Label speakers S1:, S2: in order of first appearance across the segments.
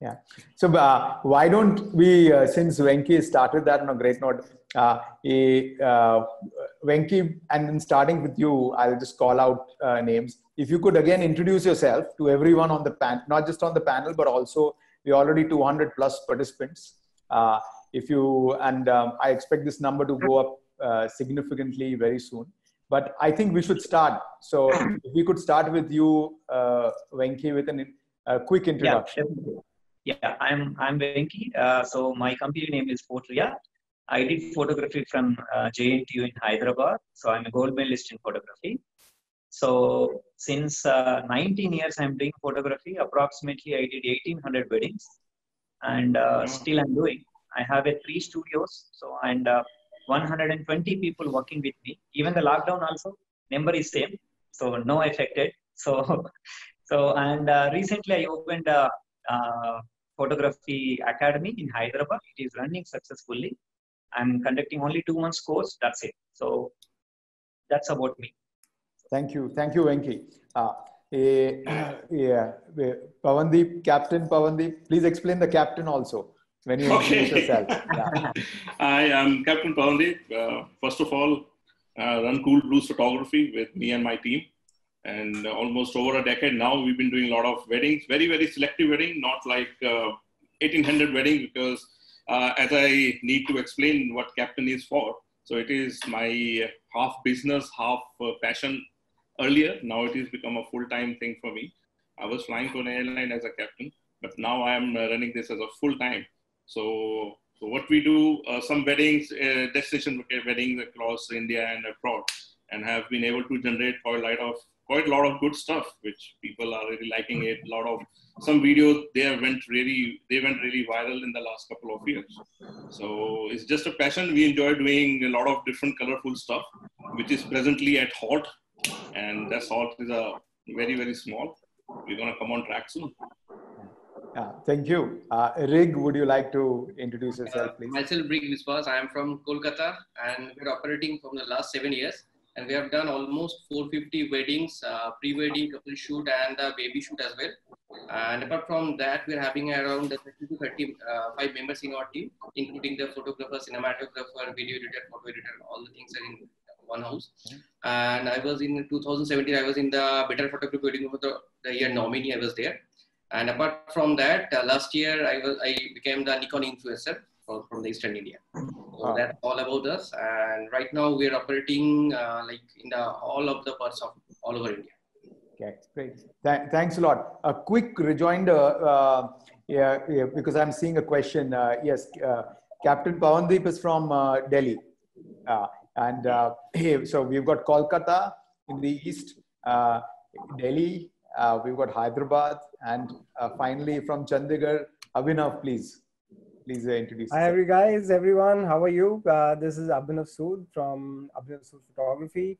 S1: Yeah. So uh, why don't we, uh, since Venki started that on a great note, uh, he, uh, Venki, and then starting with you, I'll just call out uh, names. If you could again introduce yourself to everyone on the panel, not just on the panel, but also we already 200 plus participants. Uh, if you, and um, I expect this number to go up significantly very soon. But I think we should start. So if we could start with you, Venki, with an, a quick introduction. Yeah,
S2: yeah, I'm I'm Venki. Uh, so my company name is Portria. I did photography from uh, JNTU in Hyderabad. So I'm a gold medalist in photography. So since uh, 19 years, I'm doing photography. Approximately, I did 1,800 weddings, and uh, still I'm doing. I have a three studios. So and uh, 120 people working with me. Even the lockdown also number is same. So no affected. So so and uh, recently I opened a uh, photography academy in Hyderabad. It is running successfully. I'm conducting only two months course. That's it. So that's about me.
S1: Thank you. Thank you, Venki. Uh, eh, yeah, yeah. Pavandeep, Captain Pavandeep, please explain the captain also when you okay. introduce yourself.
S3: Yeah. I am Captain Pavandeep. Uh, first of all, uh, run Cool Blues Photography with me and my team and almost over a decade now we've been doing a lot of weddings very very selective wedding not like uh, 1800 wedding because uh, as i need to explain what captain is for so it is my half business half uh, passion earlier now it has become a full-time thing for me i was flying to an airline as a captain but now i am uh, running this as a full-time so so what we do uh, some weddings uh, destination weddings across india and abroad and have been able to generate quite a lot of quite a lot of good stuff which people are really liking it a lot of some videos they went really they went really viral in the last couple of years so it's just a passion we enjoy doing a lot of different colorful stuff which is presently at hot and that salt is a uh, very very small we're going to come on track soon
S1: yeah, thank you. Uh, Rig, would you like to introduce yourself, please? Uh,
S3: myself, Rig Viswas. I am from Kolkata
S4: and we're operating from the last seven years and we have done almost 450 weddings, uh, pre-wedding, couple shoot, and the baby shoot as well. And apart from that, we're having around 30 to 35 uh, members in our team, including the photographer, cinematographer, video editor, photo editor, all the things are in one house. And I was in 2017, I was in the Better Photography Wedding for the, the year nominee, I was there. And apart from that, uh, last year I was I became the Nikon influencer from the Eastern India.
S2: So ah. that's
S4: all about us. And right now we are operating uh, like in the all of the parts of all over India. Okay,
S1: great. Th- thanks a lot. A quick rejoinder, uh, yeah, yeah, because I'm seeing a question. Uh, yes, Captain Pawandeep is from Delhi. and so we've got Kolkata in the east, Delhi, uh, we've got Hyderabad, and uh, finally from Chandigarh, Abhinav, please please uh, introduce Hi, every
S5: guys, everyone. How are you? Uh, this is Abhinav Sood from Abhinav Sood Photography.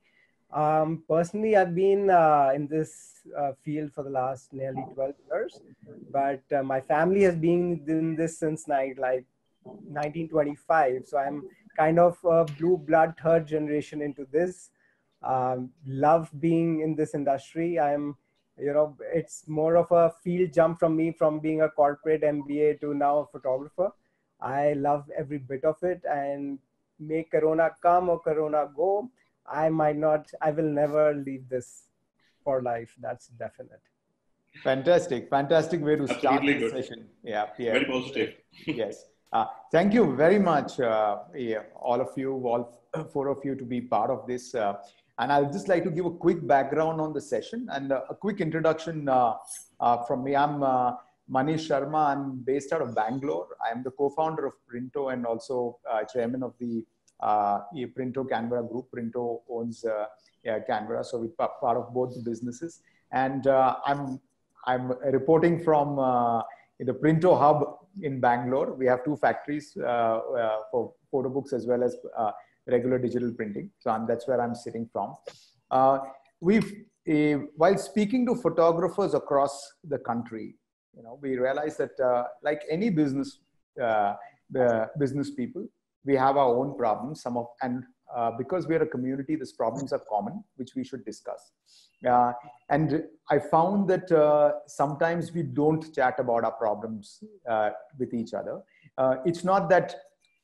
S5: Um, personally, I've been uh, in this uh, field for the last nearly 12 years, but uh, my family has been in this since night, like 1925. So I'm kind of a blue blood third generation into this. Um, love being in this industry. I'm you know it's more of a field jump from me from being a corporate mba to now a photographer i love every bit of it and may corona come or corona go i might not i will never leave this for life that's definite
S1: fantastic fantastic way to Absolutely start the good. session yeah, yeah very positive yes uh, thank you very much uh, yeah, all of you all four of you to be part of this uh, and I'd just like to give a quick background on the session and a quick introduction uh, uh, from me. I'm uh, Manish Sharma. I'm based out of Bangalore. I am the co-founder of Printo and also chairman of the uh, Printo Canberra group. Printo owns uh, yeah, Canberra, so we're part of both the businesses. And uh, I'm I'm reporting from uh, the Printo hub in Bangalore. We have two factories for photo books as well as regular digital printing. So I'm, that's where I'm sitting from. Uh, we've, uh, while speaking to photographers across the country, you know, we realize that uh, like any business, uh, the business people, we have our own problems. Some of, and uh, because we're a community, these problems are common, which we should discuss. Uh, and I found that sometimes we don't chat about our problems with each other. it's not that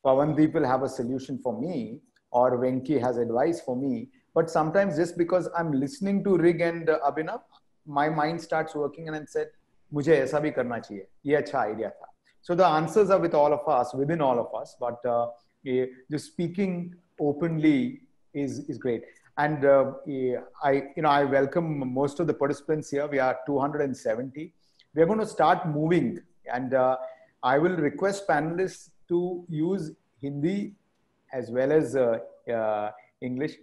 S1: Pawan people have a solution for me or Venki has advice for me. But sometimes just because I'm listening to Rig and uh, Abhinav, my mind starts working and I said, "Mujhe ऐसा bhi karna chahiye." Ye acha idea tha. So the answers are with all of us, within all of us. But but uh, ये जो is is great. And uh, I, you know, I welcome most of the participants here. We are 270. We are going to start moving, and uh, I will request panelists to use Hindi as well as English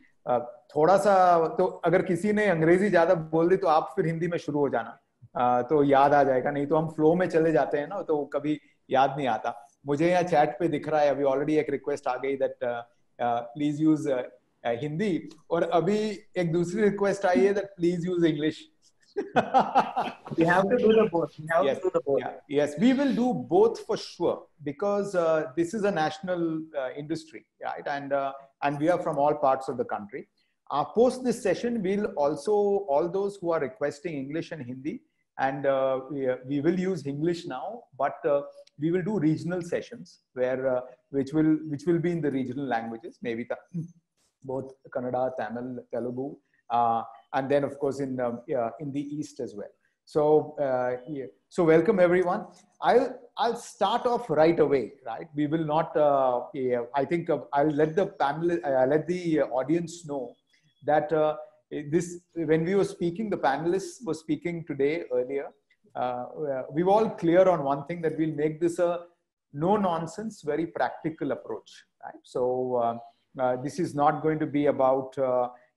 S1: थोड़ा सा तो अगर किसी ने अंग्रेजी ज्यादा बोल दी तो आप फिर हिंदी में शुरू हो जाना uh, तो याद आ जाएगा नहीं तो हम फ्लो में चले जाते हैं ना तो कभी याद नहीं आता मुझे यहाँ चैट पे दिख रहा है अभी ऑलरेडी एक रिक्वेस्ट आ गई दैट प्लीज यूज हिंदी और अभी एक दूसरी रिक्वेस्ट आई है that please use English we have to do the both. We have yes. to do the both. Yeah. Yes, we will do both for sure because uh, this is a national uh, industry, right? And uh, and we are from all parts of the country. Uh, post this session, we'll also all those who are requesting English and Hindi, and uh, we, uh, we, will use English now, but we will do regional sessions where which will which will be in the regional languages, maybe both Kannada, Tamil, Telugu and then of course in, um, yeah, in the East as well. So, uh, yeah. so welcome everyone. I'll, I'll start off right away, right? We will not, uh, yeah, I think uh, I'll let the panel, i uh, let the uh, audience know that uh, this, when we were speaking, the panelists were speaking today earlier, we were all clear on one thing that we'll make this a no nonsense, very practical approach, right? So this is not going to be about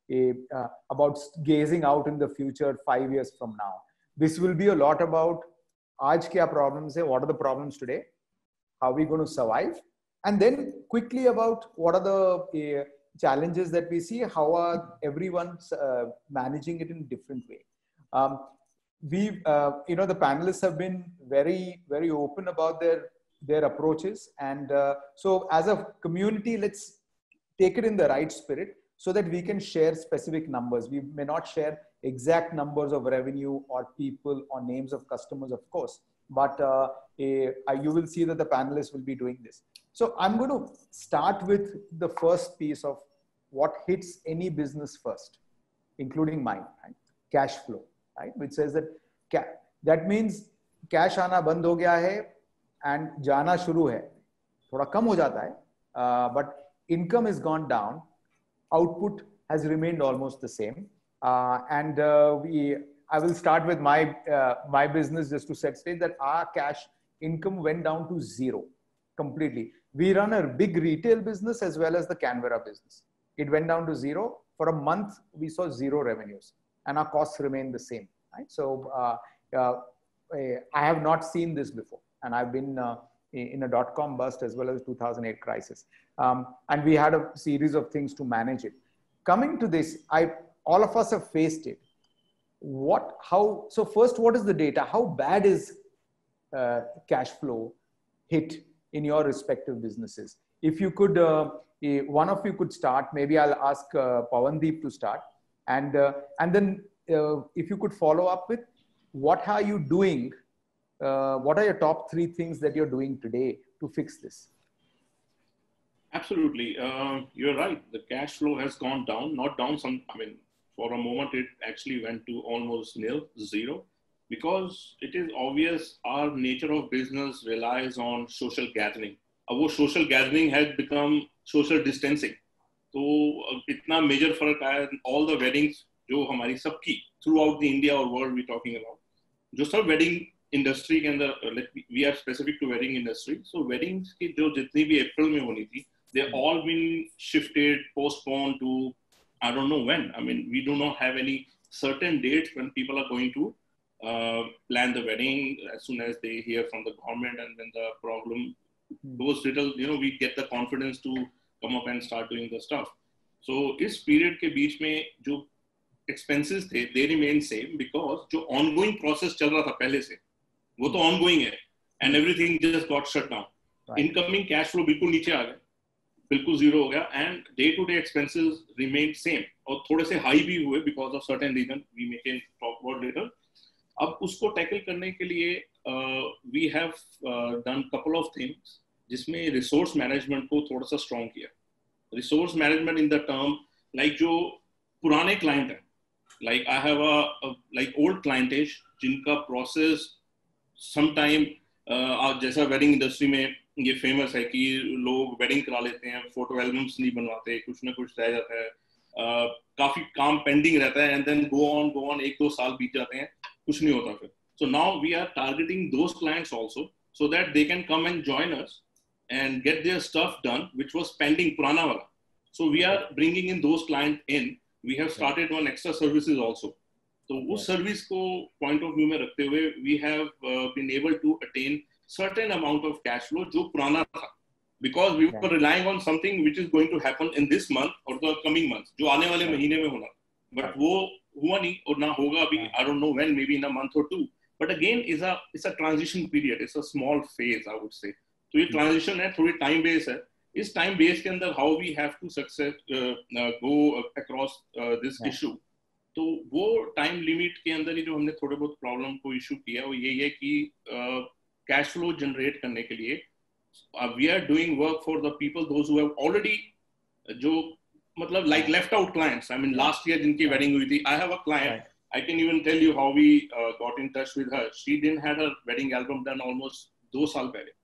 S1: a, uh, about gazing out in the future five years from now. This will be a lot about aaj kya problems hai, what are the problems today, how are we going to survive, and then quickly about what are the uh, challenges that we see, how are everyone uh, managing it in different way. Um, we, uh, you know, the panelists have been very, very open about their their approaches, and uh, so as a community, let's take it in the right spirit so that we can share specific numbers. We may not share exact numbers of revenue or people or names of customers, of course, but uh, you will see that the panelists will be doing this. So I'm going to start with the first piece of what hits any business first, including mine, right? cash flow, right? Which says that ca- that means cash आना band ho gaya hai and jana shuru hai. थोड़ा कम हो जाता है uh, but income has gone down output has remained almost the same. Uh, and uh, we, I will start with my, uh, my business just to set straight that our cash income went down to zero completely. We run a big retail business as well as the Canberra business. It went down to zero. For a month, we saw zero revenues and our costs remained the same. Right? So uh, uh, eh, I have not seen this before and I've been in a dot-com bust as well as 2008 crisis. Um, and we had a series of things to manage it. Coming to this, I all of us have faced it. What, how, so first, what is the data? How bad is uh, cash flow hit in your respective businesses? If you could, uh, eh, one of you could start, maybe I'll ask uh, Pawandeep to start. And, uh, and then uh, if you could follow up with what are you doing? Uh, what are your top three things that you're doing today to fix this?
S3: Absolutely. Uh, you're right. The cash flow has gone down, not down some, I mean, for a moment it actually went to almost nil, zero, because it is obvious our nature of business relies on social gathering. Our social gathering has become social distancing. So, uh, itna major for all the weddings, jo hamari sab throughout the India or world we're talking about, just our wedding industry, and the, uh, we are specific to wedding industry. So, weddings, ki jo jitni bhi April they've all been shifted, postponed to I don't know when. I mean, we do not have any certain date when people are going to uh, plan the wedding as soon as they hear from the government and when the problem hmm. goes little you know we get the confidence to come up and start doing the stuff so इस period के बीच में जो expenses थे they remain same because जो ongoing process चल रहा था पहले से to ongoing ऑनगोइंग है and everything just got shut down Incoming cash flow बिल्कुल niche aa गए बिल्कुल जीरो हो गया and day to day expenses remain same और थोड़े से हाई भी हुए because of certain reason we may can talk about later अब उसको टैकल करने के लिए we have done couple of things जिसमें रिसोर्स मैनेजमेंट को थोड़ा सा स्ट्रॉन्ग किया resource management in the term like जो पुराने क्लाइंट हैं like I have like old clientage जिनका प्रोसेस समटाइम uh, जैसा वेडिंग इंडस्ट्री में ये फेमस है कि लोग वेडिंग करा लेते हैं फोटो एल्बम्स नहीं बनवाते कुछ ना कुछ रह जाता है uh, काफी काम पेंडिंग रहता है and then go on go on एक दो साल बीत जाते हैं कुछ नहीं होता फिर so now we are targeting those clients also so that they can come and join us and get their stuff done which was pending पुराना वाला so we are bringing in those client in we have started on extra services also तो उस service को point of view में रखते हुए we have been able to attain certain amount of cash flow जो पुराना था because we were relying on something which is going to happen in this month और द कमिंग मंथ जो आने वाले महीने में होना बट वो हुआ नहीं और ना होगा अभी I don't know when may be in a month और two but again is a it's a transition period it's a small phase I would say तो ये ट्रांजिशन hmm. है थोड़ी टाइम बेस है इस टाइम बेस के अंदर how we have to success go across this issue तो वो टाइम लिमिट के अंदर ही जो हमने थोड़े बहुत प्रॉब्लम को इशू किया वो यही है कि uh, कैश फ्लो जनरेट करने के लिए we are doing work for the people those have already जो मतलब like left out clients I mean last year जिनकी वेडिंग हुई थी I have a client I can even tell you how we got in touch with her she didn't had her wedding album done almost दो साल पहले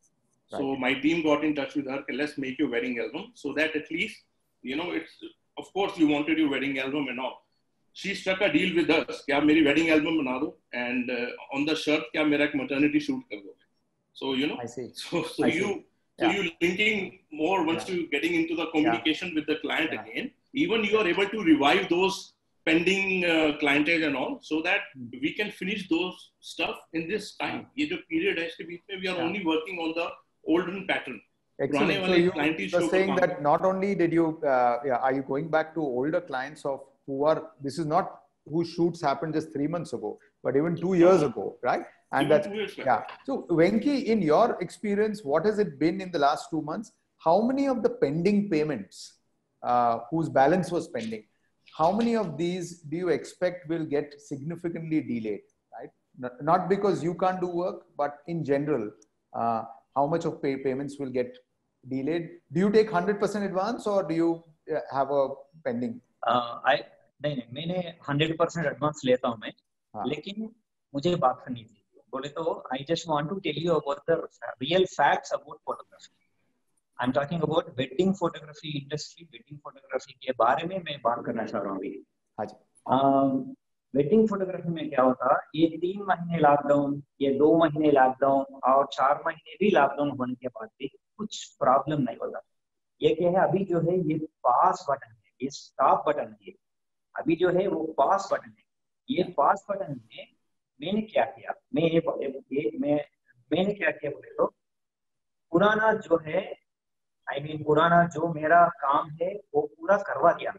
S3: so my team got in touch with her let's make your wedding album so that at least you know it's of course you wanted your wedding album and all she struck a deal with us क्या मेरी wedding album बना दो and on the shirt क्या मेरा एक maternity shoot कर दो So you know,
S2: I see. So, so I you see.
S3: so you linking more once yeah. you getting into the communication yeah. with the client again. Even you are able to revive those pending uh, and all, so that mm we can finish those stuff in this hmm. time. ये the period है to be. we are only working on the olden pattern. Excellent. So you are saying that
S1: not only did you, uh, yeah, are you going back to older clients of who are, this is not who shoots happened just three months ago, but even two years ago, right? And that's, yeah. So Venki, in your experience, what has it been in the last two months? How many of the pending payments uh, whose balance was pending, how many of these do you expect will get significantly delayed, right? Not, not because you can't do work, but in general, uh, how much of pay payments will get delayed? Do you take 100% advance or do you uh, have a pending?
S2: Uh, I नहीं नहीं मैंने 100% advance लेता हूँ मैं हाँ. लेकिन मुझे बात करनी थी बोले Golito, तो, I just want to tell you about the real facts about photography. I'm talking about wedding photography industry, wedding photography के बारे में मैं बात करना चाह रहा हूँ अभी हाँ
S4: वेडिंग फोटोग्राफी
S2: में क्या होता ये तीन महीने लॉकडाउन ये दो महीने लॉकडाउन और चार महीने भी लॉकडाउन होने के बाद भी कुछ प्रॉब्लम नहीं होता ये क्या है अभी जो है ये पास बटन है ये स्टॉप बटन है अभी जो है वो पास बटन है ये पास बटन में मैंने क्या किया मैं ये, ये मैं मैंने क्या किया बोले तो पुराना जो है आई I मीन mean, पुराना जो मेरा काम है वो पूरा करवा दिया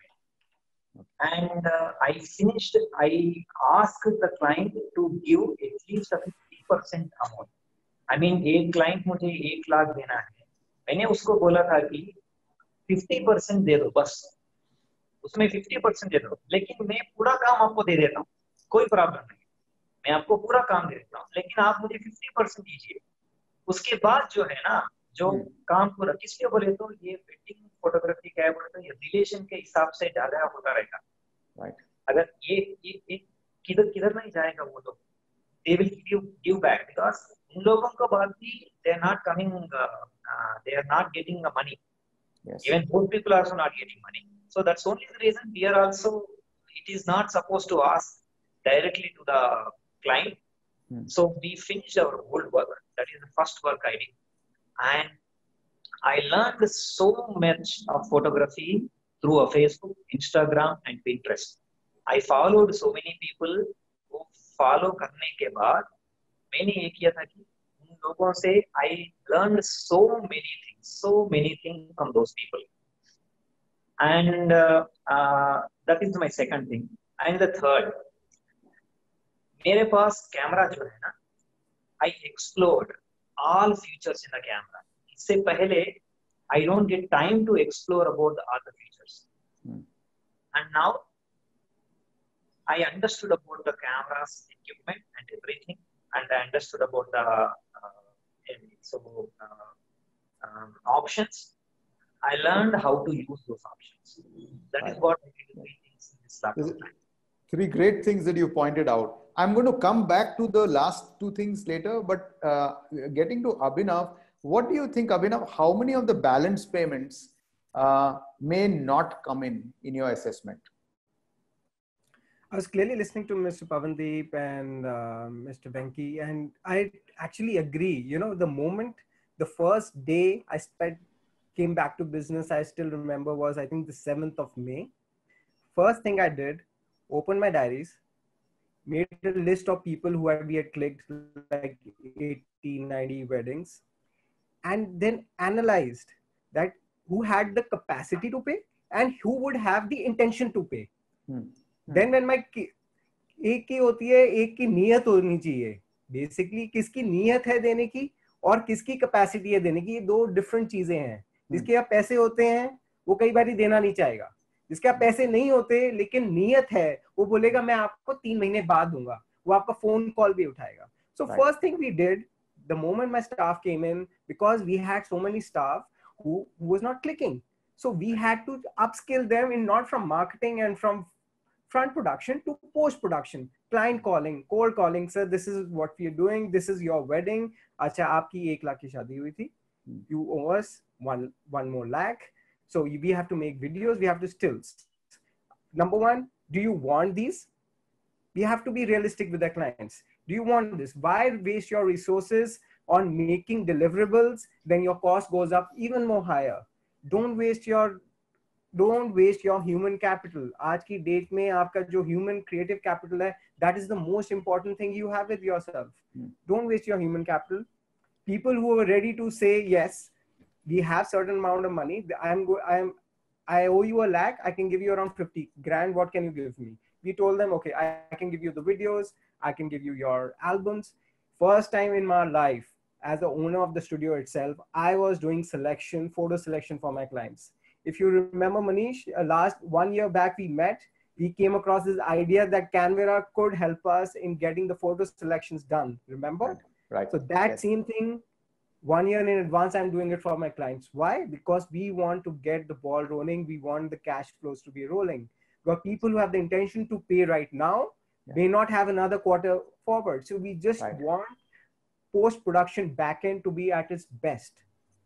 S2: मैंने and I finished I ask the client to give at least fifty percent amount I mean एक क्लाइंट मुझे एक लाख देना है मैंने उसको बोला था कि फिफ्टी परसेंट दे दो बस उसमें फिफ्टी परसेंट दे दो लेकिन मैं पूरा काम आपको दे देता हूँ कोई प्रॉब्लम नहीं मैं आपको पूरा काम दे देता हूँ लेकिन आप मुझे फिफ्टी परसेंट दीजिए उसके बाद जो है ना जो हम्म। काम पूरा किसलिए बोले तो ये वेडिंग फोटोग्राफी का है बोले तो ये रिलेशन के हिसाब से ज्यादा होता रहेगा अगर ये ये, ये किधर किधर नहीं जाएगा वो तो they will give give back because उन लोगों को बात भी they are not coming they are not getting the money even both people are not getting money so that's only the reason we are also it is not not to ask directly to the client. Mm. So we finished our old work. That is the first work I did. And I learned so much of photography through a Facebook, Instagram, and Pinterest. I followed so many people who follow करने के बाद मैंने ये किया था कि उन learned so many things, so many things from those people. And uh, uh, that is my second thing. And the third, मेरे पास कैमरा जो है ना I explored all features in the camera इससे पहले I don't get time to explore about all the features and now I understood about the cameras, equipment, and everything, and I understood about the uh, um, so uh, um, options. I learned how to
S1: use those options. That is what I did three things Three great things that you pointed out I'm going to come back to the last two things later, but uh, getting to Abhinav, what do you think, Abhinav? How many of the balance payments uh, may not come in in your assessment? I was clearly listening to Mr.
S5: Pavandeep and uh, Mr. Venki, and I actually agree. You know, the moment, the first day I spent, came back to business, I still remember was I think the 7th of May. First thing I did, opened my diaries, made a list of people who had we had clicked like 80 90 weddings and then analyzed that who had the capacity to pay and who would have the intention to pay hmm. then when my एक की होती है एक की नीयत होनी चाहिए basically किसकी नीयत है देने की और किसकी कैपेसिटी है देने की ये दो डिफरेंट चीजें हैं जिसके आप पैसे होते हैं वो कई बार देना नहीं चाहेगा जिसके आप पैसे नहीं होते लेकिन नीयत है वो बोलेगा मैं आपको तीन महीने बाद दूंगा वो आपका फोन कॉल भी उठाएगा so first thing we did the moment my staff came in because we had so many staff who, who was not clicking so we had to upskill them in not from marketing and from front production to post production client calling cold calling sir this is what we are doing this is your wedding acha aapki 1 lakh ki shaadi hui thi you owe us 1 1 more lakh So we have to make videos, we have to stills. Number one, do you want these? We have to be realistic with our clients. Do you want this? Why waste your resources on making deliverables? Then your cost goes up even more higher. Don't waste your don't waste your human capital. की date, me, आपका human creative capital. Capital that is the most important thing you have with yourself. With yourself don't waste your human people who are ready to say yes we have certain amount of money. I'm go, I'm I owe you a lakh. I can give you around 50 grand. What can you give me? We told them, okay, I, I can give you the videos. I can give you your albums. First time in my life, as the owner of the studio itself, I was doing selection, photo selection for my clients. If you remember, Manish, uh, last one year back we met, we came across this idea that Canvera could help us in getting the photo selections done. Remember?
S1: Right. So that yes.
S5: same thing one year in advance i'm doing it for my clients why because we want to get the ball rolling we want the cash flows to be rolling but people who have the intention to pay right now yeah. may not have another quarter forward so we just right. want post production backend to be at its best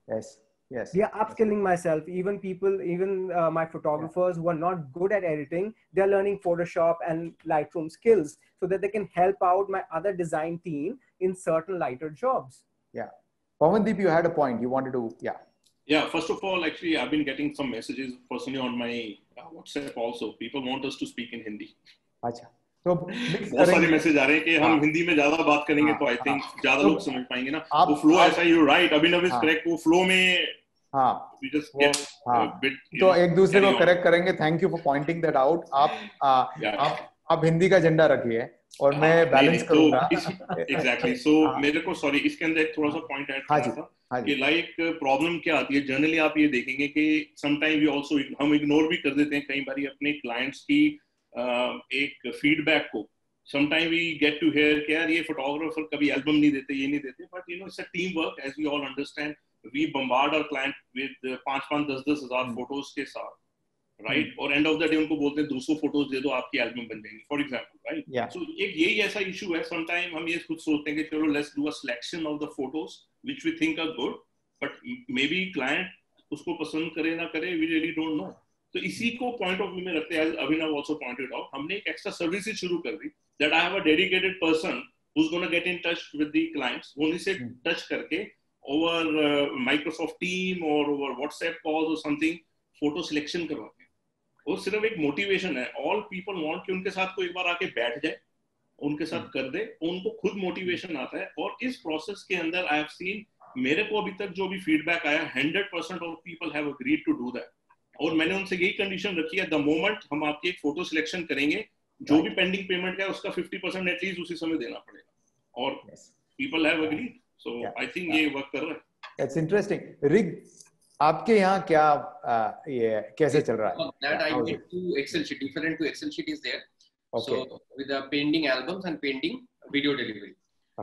S5: yes yes yeah upskilling yes. myself even people even uh, my photographers yeah. who are not good at editing they're learning photoshop and lightroom skills so that they can help out my other design team in certain lighter jobs
S1: yeah
S3: Pavandeep, you had a
S1: point. You wanted to, yeah.
S3: Yeah, first of all, actually, I've been getting some messages personally on my WhatsApp also. People want us to speak in Hindi.
S1: Acha. तो बहुत सारे message
S3: आ रहे हैं कि हम हिंदी में ज्यादा बात करेंगे तो आई थिंक ज्यादा लोग समझ पाएंगे ना वो फ्लो ऐसा यू राइट अभी इज करेक्ट वो फ्लो में हाँ तो एक दूसरे को
S1: करेक्ट करेंगे thank you for pointing that out आप आप हिंदी का झंडा रखिए और मैं बैलेंस हाँ, तो करूंगा
S3: एग्जैक्टली सो हाँ। मेरे को सॉरी इसके अंदर एक थोड़ा सा पॉइंट ऐड करना था हाँ कि लाइक प्रॉब्लम क्या आती है जनरली आप ये देखेंगे कि सम टाइम वी आल्सो हम इग्नोर भी कर देते हैं कई बार अपने क्लाइंट्स की एक फीडबैक को some time we get to hear कि यार ये फोटोग्राफर कभी एल्बम नहीं देते ये नहीं देते but you know it's a team work as we all understand we bombard our client with पांच पांच दस दस हजार फोटोज हम्म। के साथ राइट hmm. और एंड ऑफ द डे उनको बोलते हैं दो सौ फोटोज दे दो आपकी एल्बम बन जाएंगे फॉर एग्जाम्पल राइट सो एक यही ऐसा इशू है समटाइम हम ये खुद सोचते हैं कि चलो let's do a selection of the photos which we think are good but may be client उसको पसंद करे ना करे वी रियली डोंट नो तो इसी को पॉइंट ऑफ व्यू में रखते हैं अभिनव आल्सो पॉइंटेड आउट हमने एक एक्स्ट्रा सर्विस ही शुरू कर दी that I have a dedicated person who's gonna get in touch with the clients clients only से टच hmm. करके ओवर माइक्रोसॉफ्ट टीम और ओवर व्हाट्सएप WhatsApp और समथिंग फोटो सिलेक्शन करवाते वो सिर्फ एक मोटिवेशन है ऑल पीपल वॉन्ट कि उनके साथ कोई एक बार आके बैठ जाए उनके साथ कर दे उनको खुद मोटिवेशन आता है और इस प्रोसेस के अंदर आई हैव सीन मेरे को अभी तक जो भी फीडबैक आया hundred percent of people have agreed to do that और मैंने उनसे यही कंडीशन रखी है द मोमेंट हम आपकी एक फोटो सिलेक्शन करेंगे जो भी पेंडिंग पेमेंट है उसका फिफ्टी परसेंट एटलीस्ट उसी समय देना पड़ेगा और people have agreed so I think ये वर्क कर रहा है
S1: That's interesting. Rig, आपके यहाँ क्या आ, ये कैसे चल रहा है that I did
S4: two excel sheet different to excel sheet is there okay. so with the pending albums and pending video delivery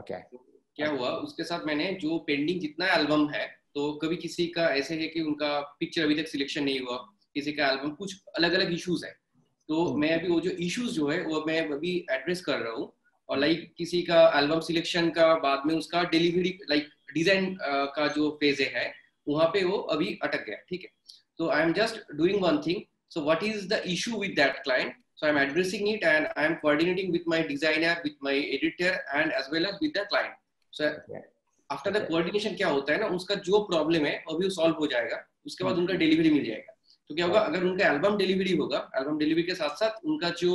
S1: क्या
S4: हुआ उसके साथ मैंने जो पेंडिंग जितना एल्बम है तो कभी किसी का ऐसे है कि उनका पिक्चर अभी तक सिलेक्शन नहीं हुआ किसी का एल्बम कुछ अलग अलग इश्यूज है तो हम्म। मैं अभी वो जो इश्यूज जो है वो मैं अभी एड्रेस कर रहा हूँ और लाइक हम्म। किसी का एल्बम सिलेक्शन का बाद में उसका डिलीवरी लाइक डिजाइन का जो फेज है वहां पे वो अभी अटक गया ठीक है I am just doing one thing so what is the issue with that client so I am addressing it and I am coordinating with my designer with my editor and as well as with the client so after the coordination क्या होता है ना उसका जो problem है अभी वो solve हो जाएगा उसके बाद उनका डिलीवरी मिल जाएगा तो क्या होगा अगर उनका एल्बम डिलीवरी होगा एल्बम डिलीवरी के साथ साथ उनका जो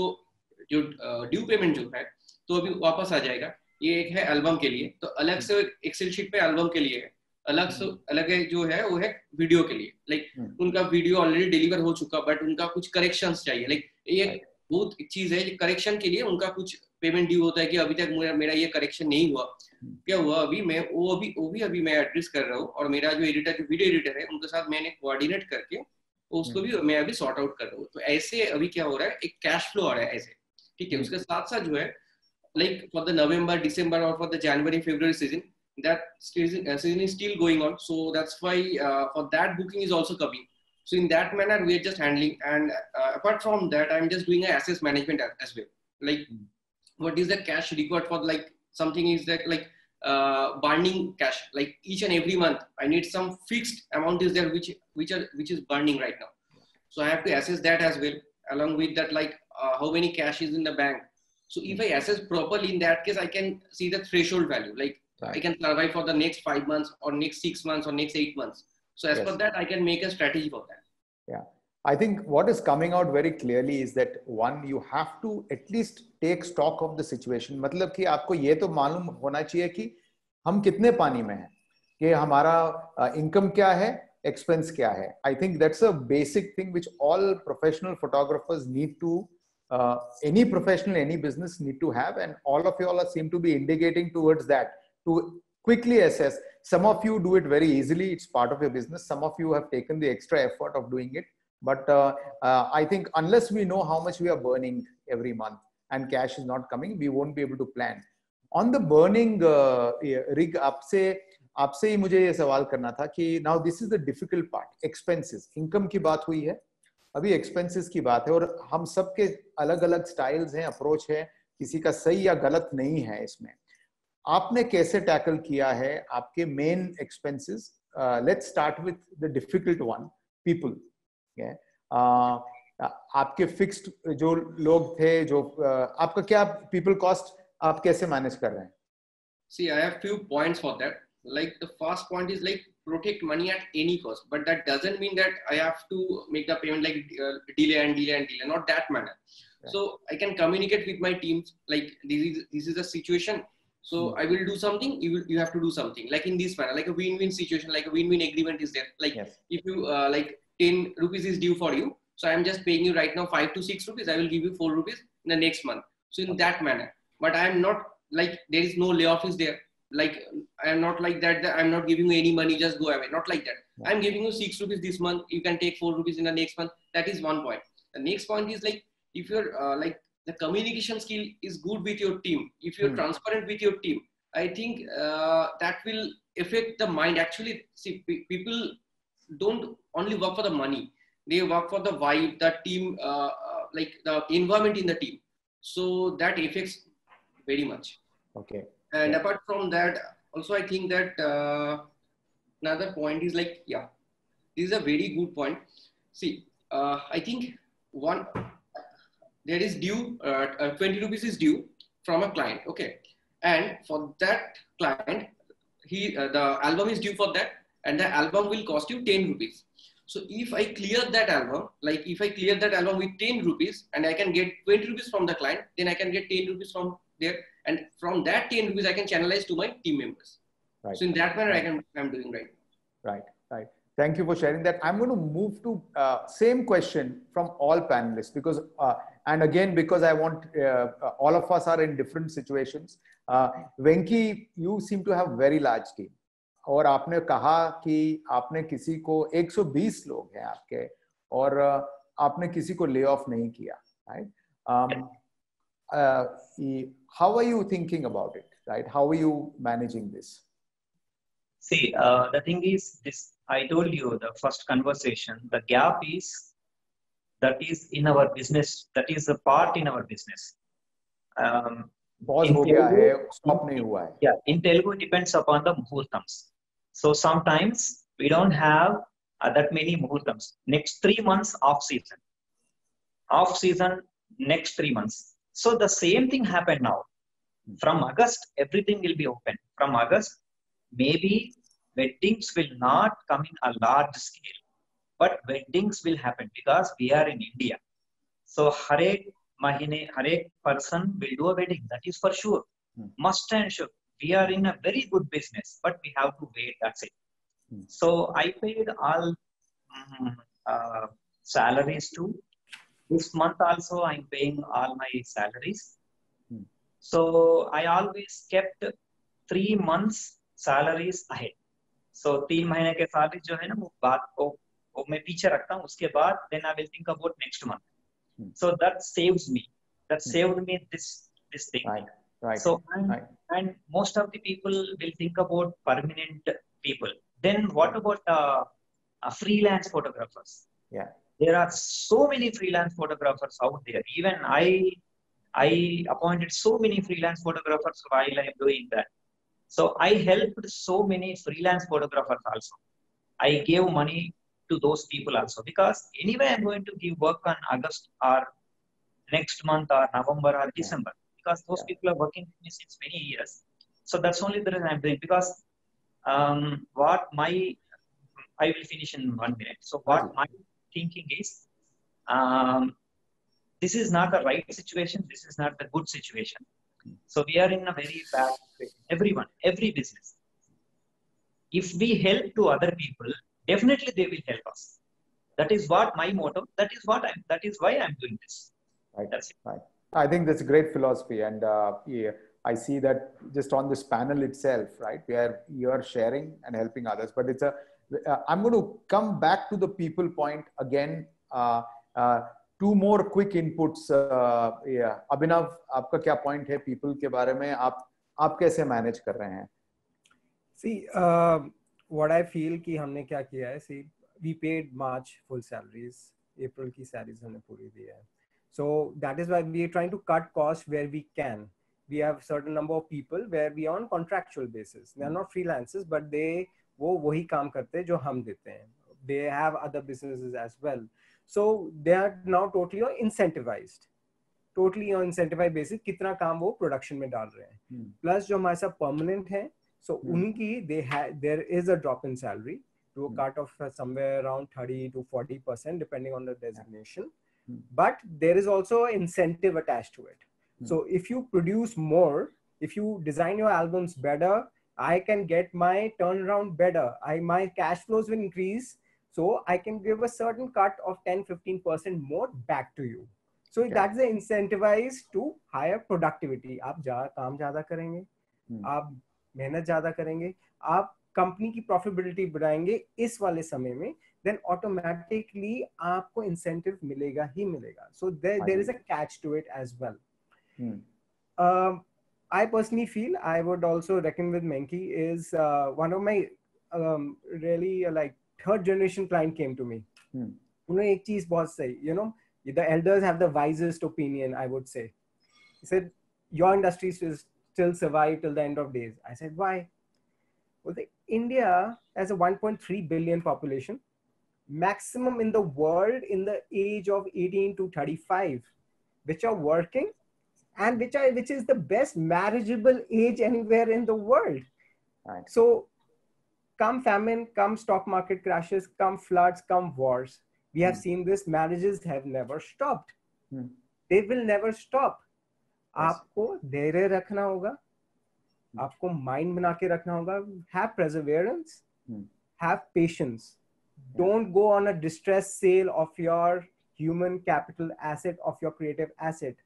S4: जो ड्यू पेमेंट जो है तो अभी वापस आ जाएगा ये एक है एल्बम के लिए तो अलग से एक्सेल शीट पे एल्बम के लिए है अलग से हम्म। अलग जो है वो है वीडियो के लिए लाइक हम्म। उनका वीडियो ऑलरेडी डिलीवर हो चुका बट उनका कुछ करेक्शन चाहिए लाइक ये बहुत चीज है करेक्शन के लिए उनका कुछ पेमेंट ड्यू होता है कि अभी तक मेरा ये करेक्शन नहीं हुआ हम्म। क्या हुआ अभी मैं वो अभी वो भी अभी मैं एड्रेस कर रहा हूँ और मेरा जो एडिटर जो वीडियो एडिटर है उनके साथ मैंने कोऑर्डिनेट करके उसको भी मैं अभी सॉर्ट आउट कर रहा हूँ तो ऐसे अभी क्या हो रहा है एक कैश फ्लो आ रहा है ऐसे ठीक है उसके साथ साथ जो है like for the November December और for the January February season that uh, season, is still going on. So that's why uh, for that booking is also coming. So in that manner, we are just handling. And uh, apart from that, I'm just doing a assets management as, well. Like hmm. what is the cash required for like something is that like uh, burning cash, like each and every month, I need some fixed amount is there, which, which are, which is burning right now. So I have to assess that as well. Along with that, like uh, how many cash is in the bank. So if hmm. I assess properly in that case, I can see the threshold value. Like right. i can survive for the next five months or next six months or next eight months so as yes. that i can make a strategy for that
S1: yeah i think what is coming out very clearly is that one you have to at least take stock of the situation. मतलब कि आपको ये तो मालूम होना चाहिए कि हम कितने पानी में हैं कि हमारा इनकम क्या है एक्सपेंस क्या है I think that's a basic thing which all professional photographers need any professional any business need to have and all of you all seem to be indicating towards that to quickly assess. Some of you do it very easily, it's part of your business. Some of you have taken the extra effort of doing it. But uh, uh, I think unless we know how much we are burning every month and cash is not coming, we won't be able to plan. On the burning uh, rig, आपसे आपसे ही मुझे ये सवाल करना था कि now this is the difficult part expenses income की बात हुई है अभी एक्सपेंसेस की बात है और हम सबके alag alag styles hain approach hai kisi ka sahi ya galat nahi hai isme आपने कैसे टैकल किया है आपके main expenses let's start with the difficult one people आपके फिक्स्ड जो लोग थे जो uh, आपका क्या पीपल कॉस्ट आप कैसे मैनेज कर रहे हैं
S4: see I have few points for that like the first point is like protect money at any cost but that doesn't mean that I have to make the payment like delay and delay and delay not that manner so I can communicate with my teams like this is this is a situation So hmm. I will do something, you, will, you have to do something. Like in this manner, like a win-win situation, like a win-win agreement is there. Like yes. if you, uh, like 10 rupees is due for you. So I'm just paying you right now 5 to 6 rupees. I will give you 4 rupees in the next month. So in that manner. But I'm not like, there is no layoff is there. Like I'm not like that, that I'm not giving you any money, just go away. Not like that. I'm giving you 6 rupees this month. You can take 4 rupees in the next month. That is one point. The next point is like, if you're uh, like the communication skill is good with your team if you're mm. transparent with your team i think uh, that will affect the mind actually see people don't only work for the money they work for the vibe the team uh, uh, like the environment in the team so that affects very much okay and yeah. apart from that also i think that uh, another point is like yeah this is a very good point see uh, i think one there is due, uh, uh, 20 rupees is due from a client, okay? And for that client, he uh, the album is due for that and the album will cost you 10 rupees. So if I clear that album, like if I clear that album with 10 rupees and I can get 20 rupees from the client, then I can get 10 rupees from there. And from that 10 rupees, I can channelize to my team members. Right. So in that manner, right. I can, I'm doing right
S1: Right, right. Thank you for sharing that. I'm going to move to uh, same question from all panelists because uh, and again because i want uh, uh, all of us are in different situations uh, you seem to have very large large Or और आपने कहा कि आपने किसी को 120 लोग हैं आपके और uh, आपने किसी को ले ऑफ नहीं किया right how are you thinking about it right how are you managing this
S2: See, uh, the thing is, I told you the first conversation. The gap is that is in our business that is a part in our business um, pause ho gaya hai
S1: stop nahi hua
S2: hai yeah in telugu it depends upon the muhurtams so sometimes we don't have uh, that many muhurtams next 3 months off season off season next 3 months so the same thing happened now hmm. from august everything will be open from august maybe weddings will not come in a large scale but weddings will happen because we are in India. So Hare Mahine, Hare person will do a wedding. That is for sure. Hmm. Must and sure. We are in a very good business, but we have to wait. That's it. Hmm. So I paid all um, uh, salaries too. This month also, I'm paying all my salaries. Hmm. So I always kept three months salaries ahead. so, three महीने के जो है ना को वो मैं पीछे रखता हूँ उसके बाद then I will think about next month so that saves me that right so and, most of the people will think about permanent people then what hmm. about uh, uh, freelance photographers yeah there are so many freelance photographers out there even i i appointed so many freelance photographers while i am doing that so i helped so many freelance photographers also i gave money to those people also because anyway I'm going to give work on August or next month or November or December because those people are working with me since many years. So that's only the reason I'm doing because um, what my I will finish in one minute. So what my thinking is, um, this is not the right situation. This is not the good situation. So we are in a very bad situation. Everyone, every business. If we help to other people, definitely they will help us that is what my motto that is what i'm that is why i'm doing this
S1: right that's it right. i think that's a great philosophy and uh, yeah, i see that just on this panel itself right where you're sharing and helping others but it's a uh, i'm going to come back to the people point again uh, two more quick inputs Abhinav आपका क्या point है people के बारे में आप आप कैसे manage कर रहे हैं सी व्हाट आई
S5: फील कि हमने क्या किया है see we paid March full salaries April की सैलरीज हमने पूरी दी है so that is why we are trying to cut cost where we can we have certain number of people where we are on contractual basis they are not freelancers but they वो वही काम करते हैं जो हम देते हैं they have other businesses as well so they are now totally incentivized totally on incentivize basis कितना काम वो प्रोडक्शन में डाल रहे हैं प्लस hmm. जो हमारे साथ परमानेंट है So mm-hmm. Unki, they had there is a drop in salary to a mm-hmm. cut of uh, somewhere around 30 to 40 percent, depending on the designation. Mm-hmm. But there is also incentive attached to it. Hmm. So if you produce more, if you design your albums better, I can get my turnaround better. I my cash flows will increase. So I can give a certain cut of 10, 15% more back to you. So okay. that's the incentivized to higher productivity. आप जा काम ज़्यादा करेंगे hmm. आप मेहनत ज्यादा करेंगे आप कंपनी की प्रॉफिटेबिलिटी बढ़ाएंगे इस वाले समय में देन ऑटोमेटिकली आपको इंसेंटिव मिलेगा ही मिलेगा so there is a catch to it as
S2: well
S5: I personally feel I would also reckon with मैंकी is one of my really like third generation client came to me उन्होंने एक चीज बहुत सही you know the elders have the wisest opinion I would say your industries is still survive till the end of days. I said, why? Well, the India has a 1.3 billion population, maximum in the world in the age of 18 to 35, which are working and which are which is the best marriageable age anywhere in the world. Right. So come famine, come stock market crashes, come floods, come wars. We have mm. seen this. Marriages have never stopped. Mm. They will never stop. आपको धैर्य रखना होगा hmm. आपको mind बना के रखना होगा have perseverance have patience don't go on a distress sale of your human capital asset of your creative asset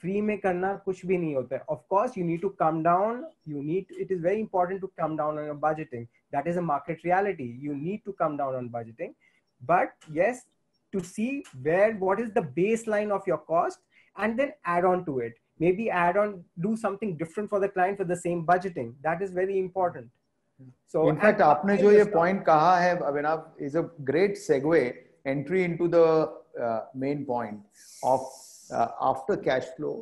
S5: free में करना कुछ भी नहीं होता है of course you need to come down you need it is very important to come down on your budgeting that is a market reality you need to come down on budgeting but yes to see where what is the base line of your cost and then add on to it maybe add on do something different
S1: for the client for the same budgeting that is very important so in fact aapne jo ye point kaha hai abhinav is a great segue entry into the uh, main point of uh, after cash flow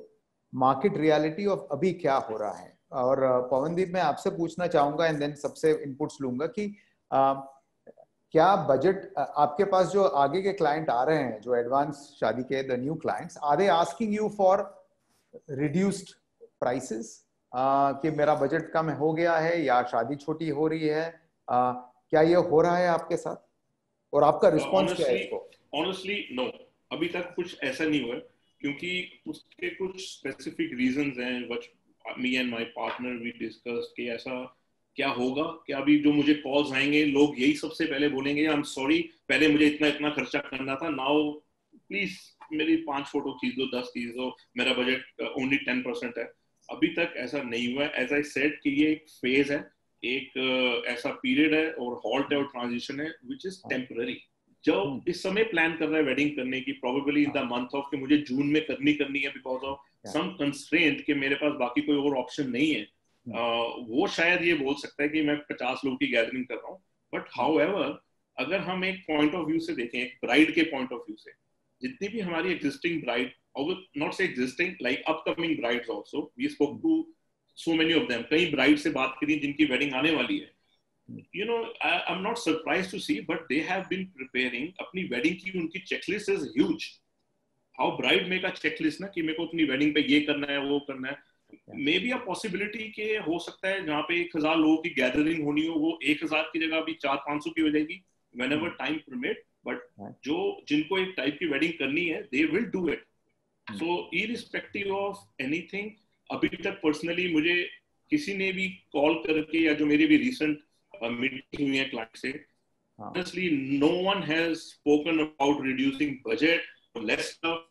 S1: market reality of abhi kya ho raha hai और पवनदीप मैं आपसे पूछना चाहूंगा and then सबसे inputs लूंगा कि आ, क्या budget आपके पास जो आगे के क्लाइंट आ रहे हैं जो एडवांस शादी के the new clients are they asking you for reduced prices कि मेरा बजट कम हो गया है या शादी छोटी हो रही है uh, क्या ये हो रहा है आपके साथ और आपका रिस्पॉन्स क्या है
S3: इसको ऑनेस्टली नो no. अभी तक कुछ ऐसा नहीं हुआ क्योंकि उसके कुछ स्पेसिफिक रीजंस हैं which me and my partner we discuss कि ऐसा क्या होगा कि अभी जो मुझे कॉल्स आएंगे लोग यही सबसे पहले बोलेंगे आई एम सॉरी पहले मुझे इतना इतना खर्चा करना था नाउ प्लीज मेरी पांच फोटो खींच दो दस खींच दो मेरा बजट ओनली टेन परसेंट है अभी तक ऐसा नहीं हुआ एज आई सेट कि ये एक फेज है एक uh, ऐसा पीरियड है और हॉल्ट है और ट्रांजिशन है विच इज टेम्पररी जो इस समय प्लान कर रहा है वेडिंग करने की probably in the month of कि मुझे जून में करनी करनी है बिकॉज ऑफ सम कंस्ट्रेंट कि मेरे पास बाकी कोई और ऑप्शन नहीं है हम्म। uh, वो शायद ये बोल सकता है कि मैं पचास लोगों की गैदरिंग कर रहा हूँ बट हाउ हम्म। अगर हम एक पॉइंट ऑफ व्यू से देखें एक ब्राइड के पॉइंट ऑफ व्यू से जितनी भी हमारी एग्जिस्टिंग ब्राइड नॉट से existing like upcoming brides also we spoke to so many of them कई ब्राइड से बात करी जिनकी वेडिंग आने वाली है you know I am not surprise to see but they have been preparing अपनी वेडिंग की उनकी checklist is huge how bride make a checklist ना कि मेरे को अपनी वेडिंग पे ये करना है वो करना है मे बी अ पॉसिबिलिटी के हो सकता है जहाँ पे एक हजार लोगों की गैदरिंग होनी हो वो एक हजार की जगह अभी चार पांच सौ की हो जाएगी whenever time permit but जो जिनको एक टाइप की वेडिंग करनी है they will do it so irrespective of anything अभी तक पर्सनली मुझे किसी ने भी कॉल करके या जो मेरी भी रिसेंट मीटिंग हुई है क्लाइंट से honestly no one has spoken about reducing budget less stuff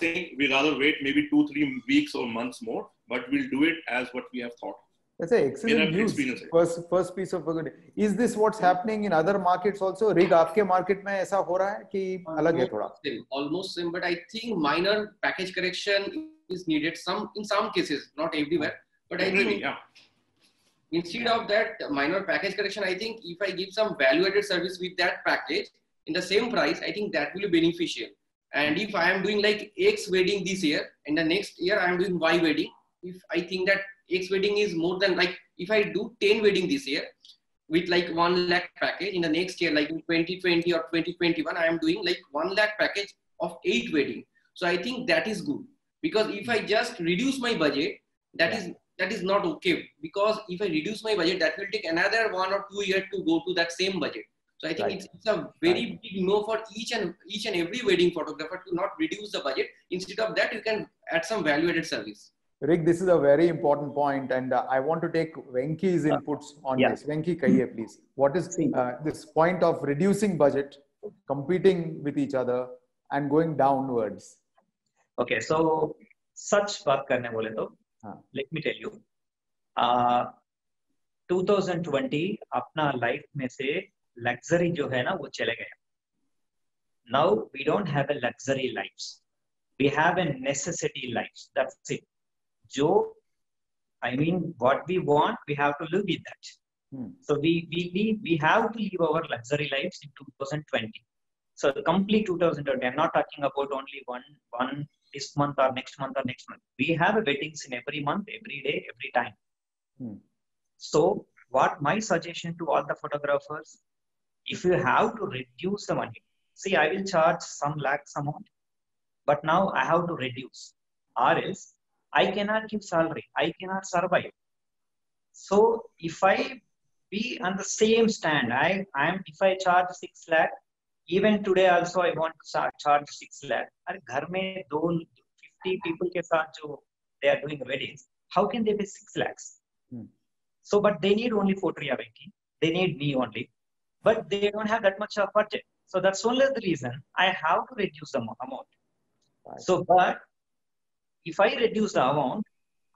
S3: saying we rather wait maybe 2 3 weeks और months more but we will do it as what we have thought
S1: That's an excellent news. First, first piece of good. Is this what's happening in other markets also? Rig आपके market में ऐसा हो रहा है कि अलग है थोड़ा?
S4: Same, almost same, but I think minor package correction is needed. Some in some cases, not everywhere, but I think. Yeah. Instead of that minor package correction, I think if I give some value-added service with that package in the same price, I think that will be beneficial. And if I am doing like X wedding this year, and the next year I am doing Y wedding, if I think that X wedding is more than like if I do 10 wedding this year with like 1 lakh package in the next year, like in 2020 or 2021, I am doing like 1 lakh package of 8 wedding. So I think that is good because if I just reduce my budget, that yeah. is that is not okay because if I reduce my budget, that will take another one or two years to go to that same budget. So I think right. it's, it's, a very right. big no for each and each and every wedding photographer to not reduce the budget. Instead of that, you can add some value-added service.
S1: Rick, this is a very important point, and uh, I want to take Venki's uh, inputs on yeah. this. Venki Kaye, please. What is uh, this point of reducing budget, competing with each other, and going downwards?
S2: Okay, so such work karne bole to, let me tell you. Uh, 2020 अपना life में luxury जो है ना वो चले गए now we don't have a luxury lives we have a necessity lives that's it jo i mean what we want we have to live with that hmm. so we we we we have to live our luxury lives in 2020 so the complete 2020 i'm not talking about only one one this month or next month or next month we have weddings in every month every day every time hmm. so what my suggestion to all the photographers if you have to reduce the money see i will charge some lakhs amount but now i have to reduce or else I cannot give salary. I cannot survive. So if I be on the same stand, I am if I charge six lakh, even today also I want to charge six lakh. और घर 50 people they are doing weddings, how can they pay six lakhs? Hmm. So but they need only four tria banking. They need me only, but they don't have that much of budget. So that's only the reason I have to reduce the amount. Right. So but if I reduce the amount,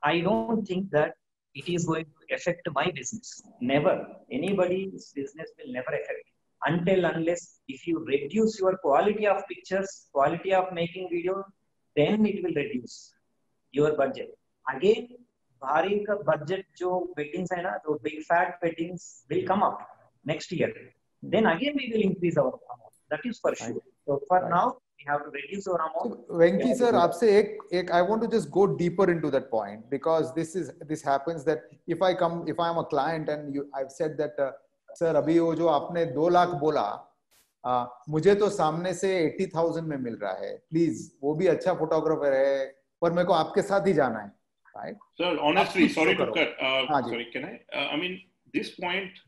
S2: I don't think that it is going to affect my business. Never. Anybody's business will never affect it. Until unless if you reduce your quality of pictures, quality of making video, then it will reduce your budget. Again, barring budget weddings big fat weddings will come up next year.
S1: Then again we will increase our amount. That is for sure. So for now we have to reduce our amount. So, Venki sir, आपसे एक एक I want to just go deeper into that point because this is this happens that if I come if I am a client and you I've said that uh, sir अभी वो जो आपने दो लाख बोला uh, मुझे तो सामने से एट्टी थाउजेंड में मिल रहा है प्लीज वो भी अच्छा फोटोग्राफर है पर मेरे को आपके साथ ही जाना है
S3: right? Sir, honestly, sorry to cut. Uh, हाँ sorry, can I? Uh, I mean, this point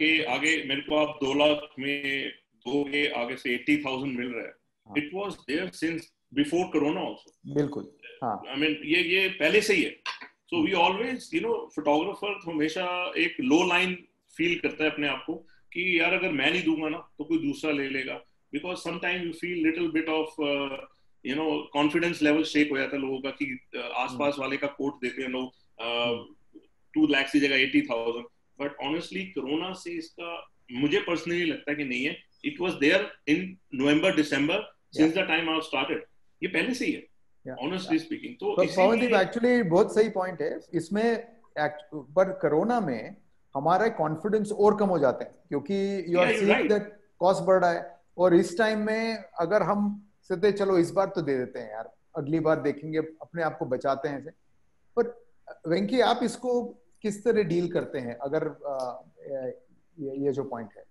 S3: के आगे मेरे को आप दो लाख में दोगे आगे से एट्टी थाउजेंड मिल रहा है it was there since before corona also बिल्कुल आई हाँ। मीन ये ये पहले से ही है so we always you know photographer हमेशा एक लो लाइन फील करता है अपने आप को कि यार अगर मैं नहीं दूंगा ना तो कोई दूसरा ले लेगा because sometime you feel little bit of you know confidence level shake हो जाता है लोगों का कि uh, आसपास हम्म। वाले का कोट देते हैं लोग टू uh, लैक्स की जगह eighty thousand but honestly corona से इसका मुझे पर्सनली लगता है कि नहीं है it was there in November December since the time I started ये पहले से ही है ऑनेस्टली स्पीकिंग तो पवनदीप
S1: एक्चुअली बहुत सही पॉइंट है इसमें पर कोरोना में हमारा कॉन्फिडेंस और कम हो जाते हैं क्योंकि you are seeing that cost बढ़ रहा है और इस टाइम में अगर हम सीधे चलो इस बार तो दे देते हैं यार अगली बार देखेंगे अपने आप को बचाते हैं पर वेंकी आप इसको किस तरह डील करते हैं अगर आ, ये, ये जो पॉइंट है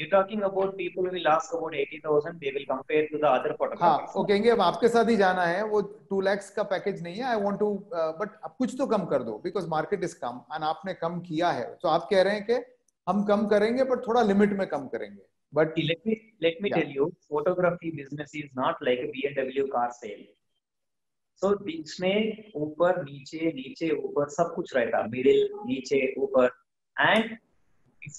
S2: You're talking about people will ask about 80,000, they will compare to the other photographers. हाँ, वो
S1: कहेंगे अब आपके साथ ही जाना है वो टू लैक्स का पैकेज नहीं है आई वॉन्ट टू बट अब कुछ तो कम कर दो बिकॉज मार्केट इज कम एंड आपने कम किया है तो so आप कह रहे हैं कि हम कम करेंगे बट थोड़ा लिमिट में कम करेंगे but let me let me yeah. tell you photography business
S2: is not like a bmw car sale so इसमें ऊपर नीचे नीचे ऊपर सब कुछ रहता मिडिल नीचे ऊपर and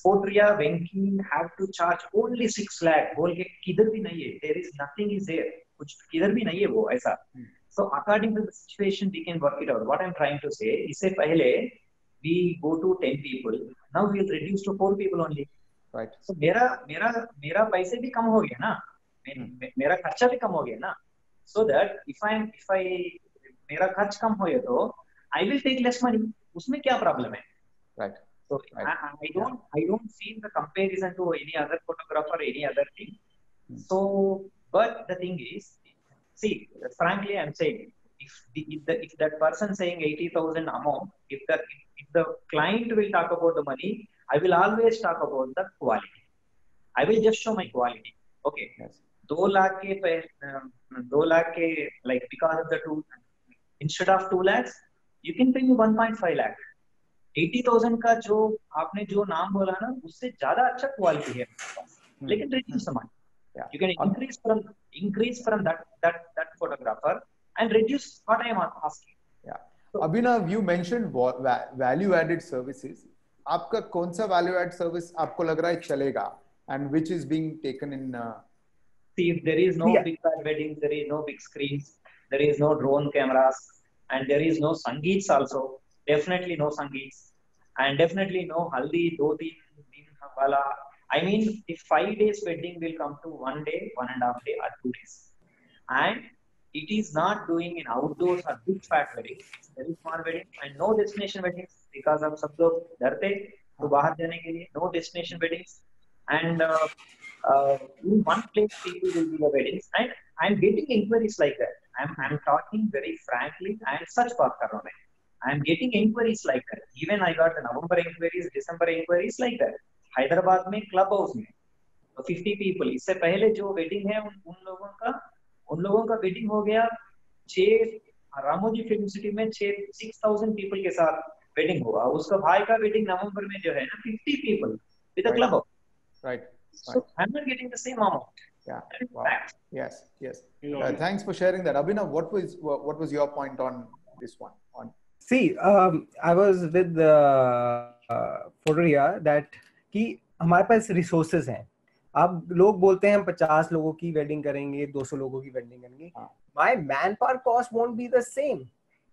S2: Fortria Venkin had to charge only six lakh बोल के किधर भी नहीं है there is nothing is there कुछ किधर भी नहीं है वो ऐसा so according to the situation we can work it out what I'm trying to say इससे पहले we go to 10 people now we will reduce to four people only right so मेरा मेरा मेरा पैसे भी कम हो गया ना मे, मेरा खर्चा भी कम हो गया ना so that if I if I मेरा खर्च कम हो गया तो I will take less money उसमें क्या प्रॉब्लम है right So I, I don't I don't see the comparison to any other photographer, any other thing. Hmm. So, but the thing is, see, frankly, I'm saying if the, if, the, if that person saying 80,000 amount, if the if the client will talk about the money, I will always talk about the quality. I will just show my quality. Okay. Yes. दो लाख के दो लाख के like because of the two instead of two lakhs you can bring me 1.5 lakh eighty thousand का जो आपने जो नाम बोला ना उससे ज्यादा अच्छा क्वालिटी है हम्म। लेकिन reduce amount you can increase from increase from that that that photographer and reduce what I am asking
S1: Abhinav you mention value added services आपका कौन सा वैल्यू एड सर्विस आपको लग रहा है चलेगा and which is being taken in
S2: see there is no big bad wedding there is no big screens there is no drone cameras and there is no sangeet also definitely no sangeets, and definitely no haldi, do wala. I mean, the five days wedding will come to one day, one and a half day, or two days. And it is not doing an outdoors or big fat wedding, very small wedding, and no destination weddings because of सब लोग डरते तो बाहर जाने के लिए no destination weddings and uh, uh, in one place people will do the weddings and I'm getting inquiries like that. I'm I'm talking very frankly and such बात कर रहा हूँ मैं I'm getting inquiries like that. Even I got the November inquiries, December inquiries like that. Hyderabad me, club house 50 people. People इससे पहले जो waiting है उन, उन लोगों का उन लोगों का वेटिंग हो गया छह रामोजी फिल्म सिटी में छह सिक्स थाउजेंड पीपल के साथ वेटिंग हुआ उसका भाई का वेटिंग नवंबर में जो है ना fifty people with club house So I'm not getting the same amount.
S1: Yeah. Yes. Yes. Uh, thanks for sharing that, Abhinav. What was what was your point on this one? On see
S5: I was with that कि हमारे पास resources हैं आप लोग बोलते हैं हम पचास लोगों की वेडिंग करेंगे दो सौ लोगों की वेडिंग करेंगे my manpower cost won't be the same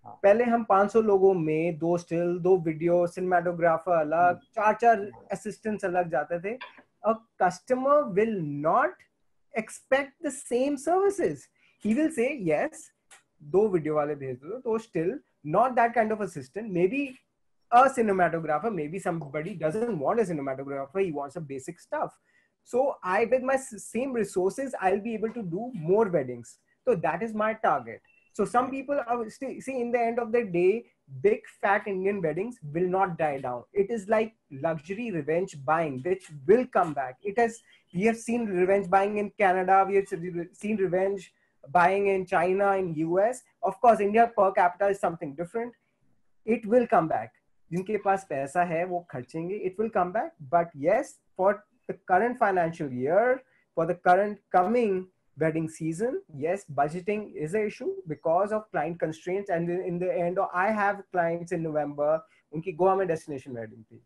S5: पहले हम 500 लोगों में दो स्टिल दो वीडियो सिनेमाटोग्राफर अलग हाँ। चार चार असिस्टेंट्स अलग जाते थे a customer will not expect the same services he will say yes दो वीडियो वाले भेज दो still not that kind of assistant maybe a cinematographer maybe somebody doesn't want a cinematographer he wants a basic stuff so i with my same resources i'll be able to do more weddings so that is my target so some people are st- see in the end of the day big fat indian weddings will not die down it is like luxury revenge buying which will come back it has we have seen revenge buying in canada we have seen revenge buying in China in US. Of course, India per capita is something different. It will come back. jinke paas paisa hai wo kharchenge it will come back but yes for the current financial year for the current coming wedding season yes budgeting is a issue because of client constraints and in the end i have clients in november unki goa mein destination wedding thi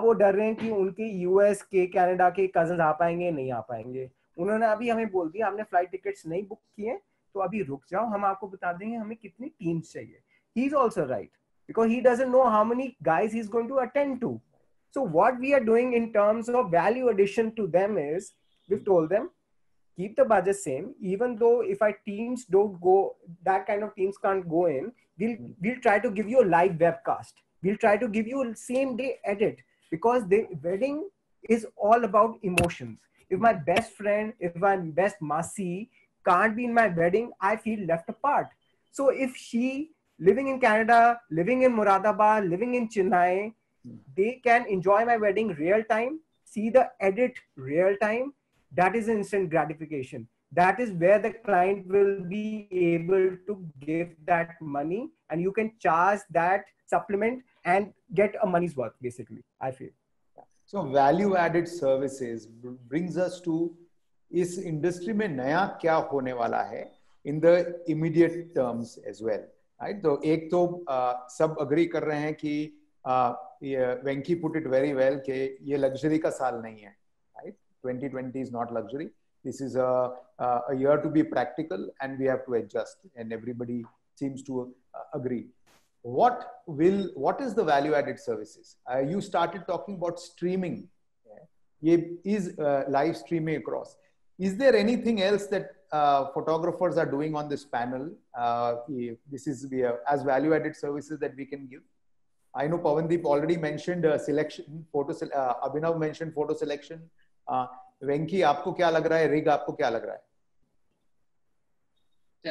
S5: ab wo darr rahe hain ki unke us ke canada ke cousins aa payenge nahi aa payenge उन्होंने अभी हमें बोल दिया हमने flight tickets नहीं book किए तो अभी रुक जाओ हम आपको बता देंगे हमें कितनी टीम्स चाहिए he is also right because he doesn't know how many guys he is going to attend to so what we are doing in terms of value addition to them is we told them keep the budget same. Even though if our teams don't go, that kind of teams can't go in. We'll we'll try to give you a live webcast. We'll try to give you same day edit because the wedding is all about emotions. if my best friend, if my best Masi can't be in my wedding, I feel left apart. So if she living in Canada, living in Muradabad, living in Chennai, they can enjoy my wedding real time, see the edit real time. That is instant gratification. That is where the client will be able to give that money and you can charge that supplement and get a money's worth, basically,
S1: I feel. So value added services brings us to इस industry में नया क्या होने वाला है in the immediate terms as well right तो एक तो uh, सब अग्री कर रहे हैं कि Venky put it very well के ये लग्जरी का साल नहीं है right 2020 is not luxury this is a, a year to be practical and we have to adjust and everybody seems to agree what will what is the value added services uh, you started talking about streaming yeah. is uh, live streaming across is there anything else that uh, photographers are doing on this panel uh, this is we have, as value added services that we can give i know pavandeep already mentioned uh, selection photo uh, abhinav mentioned photo selection uh, venki aapko kya lag raha hai rig aapko kya lag raha hai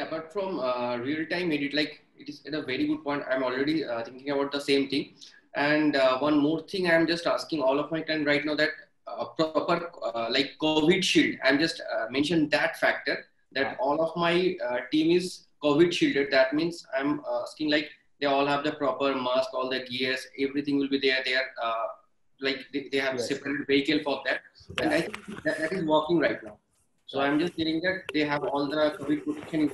S4: yeah but from uh, real time edit like it is a very good point. I'm already uh, thinking about the same thing. And uh, one more thing, I'm just asking all of my time right now that uh, proper uh, like COVID shield. I'm just uh, mention that factor that all of my uh, team is COVID shielded. That means I'm asking like they all have the proper mask, all the gears, everything will be there. They are like they, they have yes. separate vehicle for that, and I think that, that is working right now. So I'm just saying that they have all the COVID protection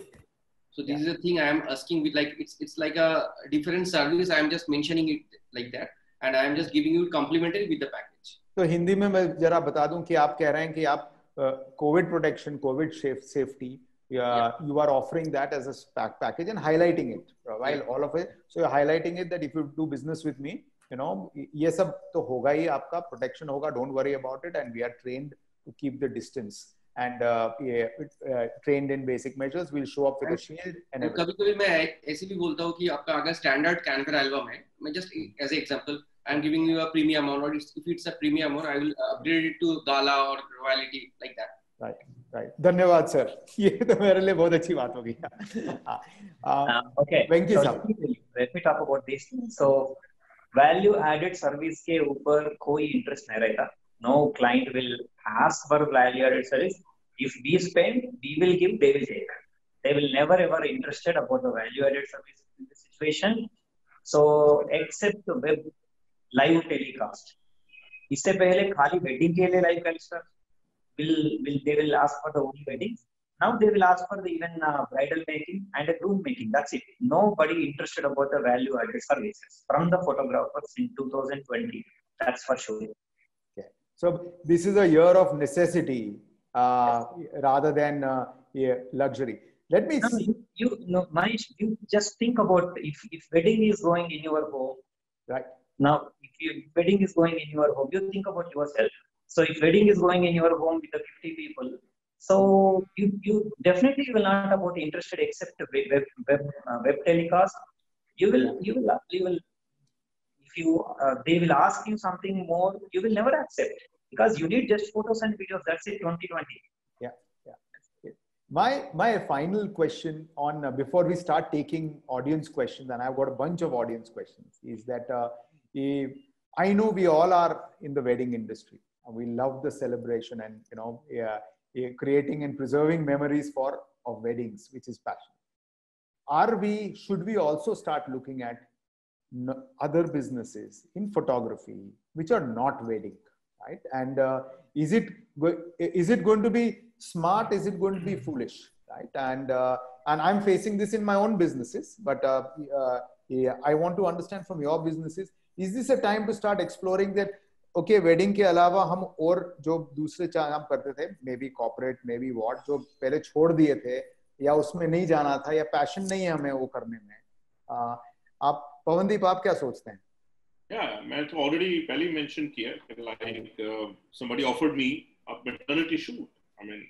S4: so this yeah. is a thing I am asking with like it's it's like a different service. I am just mentioning it like that, and I am just giving you complimentary with the package.
S1: So Hindi में मैं जरा बता दूं कि आप कह रहे हैं कि आप Covid COVID Covid safety Yeah. you are offering that as a pack package and highlighting it while yeah. all of it so you're highlighting it that if you do business with me you know yes sab to hoga hi aapka protection hoga don't worry about it and we are trained to keep the distance and uh, uh, trained in basic measures. will show up with a shield.
S4: And कभी कभी मैं ऐसे भी बोलता हूँ standard Canter album है, मैं just as an example, I'm giving you a premium amount or if it's a premium amount, I will upgrade it to gala or royalty like that.
S1: Right. Right. धन्यवाद sir ये तो मेरे लिए बहुत अच्छी बात होगी okay thank you sir let me talk about this so
S2: value added service के ऊपर कोई इंटरेस्ट नहीं रहता no client will ask for value added service. If we spend, we will give, they will take. They will never ever interested about the value added service in this situation. So except the web live telecast. इससे पहले खाली wedding के लिए live will will they will ask for the only wedding. Now they will ask for the even uh, bridal making and a groom making. That's it. Nobody interested about the value added services from the photographers in 2020. That's for sure.
S1: So this is a year of necessity uh, rather than uh, yeah, luxury. Let me. No, you, you no, Manish, you just think about if if wedding is going in your home,
S2: right? Now, if your wedding is going in your home, you think about yourself. So if wedding is going in your home with the 50 people, so you, you definitely will not about interested except web, web, web, uh, web telecast. You will, you will, you will
S1: if you uh, they will ask
S2: you something more, you will never accept because you need just photos and videos. That's it, 2020.
S1: Yeah, yeah. My my final question on uh, before we start taking audience questions, and I've got a bunch of audience questions, is that uh, if, I know we all are in the wedding industry. We love the celebration and you know creating and preserving memories for of weddings, which is passion. Are we should we also start looking at other businesses in photography which are not wedding right and uh, is it is it going to be smart is it going to be foolish right and uh, and i'm facing this in my own businesses but uh, uh i want to understand from your businesses is this a time to start exploring that okay okay, wedding के अलावा हम और जो दूसरे काम करते थे maybe corporate maybe what जो पहले छोड़ दिए थे या उसमें नहीं जाना था या पैशन नहीं है हमें वो करने में आ, आप पवनदीप आप क्या सोचते हैं
S3: या मैं तो ऑलरेडी पहले ही मेंशन किया है like somebody offered me a maternity shoot I mean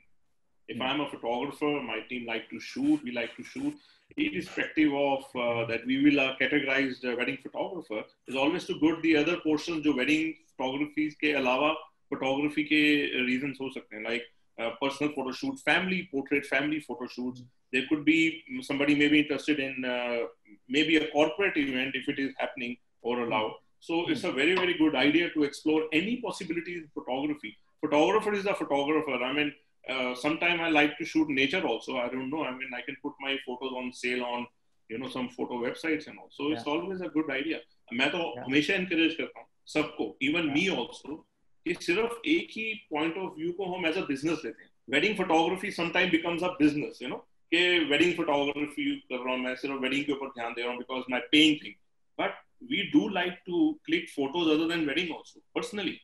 S3: if I am a photographer my team like to shoot we like to shoot irrespective of that we will categorized wedding photographer is always to good the other portion जो wedding photographies के अलावा photography के reasons हो सकते हैं like like, uh, personal photo shoot, family portrait, family photo shoots. There could be somebody may be interested in uh, maybe a corporate event if it is happening or hmm. allowed. So hmm. it's a very, very good idea to explore any possibilities in photography. Photographer is a photographer. I mean, uh, I like to shoot nature also. I don't know. I mean, I can put my photos on sale on, you know, some photo websites and all. So yeah. it's always a good idea. i तो encourage even yeah. me also. कि सिर्फ एक ही point of view को हम as a business लेते हैं wedding photography sometime becomes a business you know कि वेडिंग फोटोग्राफी कर रहा हूँ मैं सिर्फ वेडिंग के ऊपर ध्यान दे रहा हूँ because my pen thing but we do like to click photos other than wedding also personally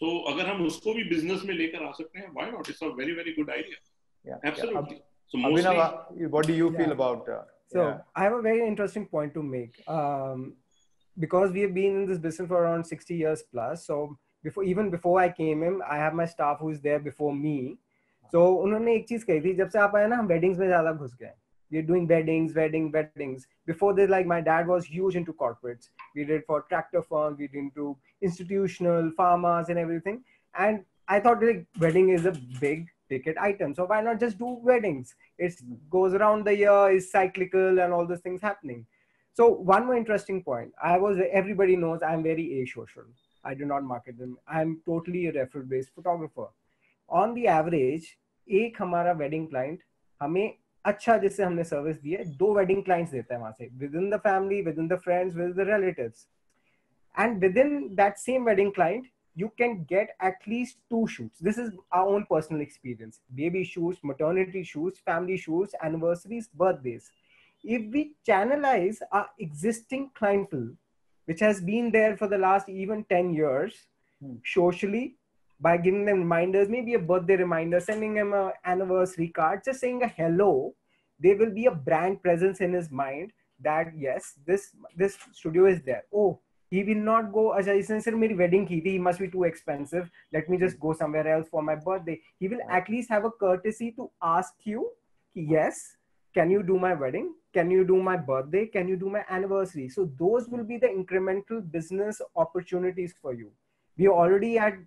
S3: तो अगर हम उसको भी बिजनेस में लेकर आ सकते हैं why not it's a very very good idea absolutely So mostly, Abhinav, uh, what do you feel about? Uh, so yeah.
S5: I have a very interesting point to make. Um, because we have been in this business for around 60 years plus, so before even before I came in, I have my staff who is there before me. So उन्होंने एक चीज कही थी जब से आप आए ना हम weddings में ज्यादा घुस गए we're doing weddings, wedding, weddings. Before this, like my dad was huge into corporates. We did for tractor firm, we did into institutional farmers and everything. And I thought like wedding is a big ticket item. So why not just do weddings? It goes around the year, is cyclical and all those things happening. So one more interesting point. I was everybody knows I'm very asocial. I do not market them. I'm totally a referral based photographer. On the average, एक हमारा wedding client हमें अच्छा जैसे हमने service दी है दो wedding wedding clients. Within the family, within the friends, family the relatives, and within that same wedding client, you can get at least two shoots. This is our own personal experience baby shoots, maternity shoots, family shoots, anniversaries, birthdays. If we channelize our existing clientele which has been there for the last even 10 years hmm. socially by giving them reminders, maybe a birthday reminder, sending them an anniversary card, just saying a hello, there will be a brand presence in his mind that yes, this this studio is there. Oh, he will not go as isne sir my wedding ki thi he must be too expensive let me just go somewhere else for my birthday he will at least have a courtesy to ask you yes can you do my wedding can you do my birthday can you do my anniversary so those will be the incremental business opportunities for you we already had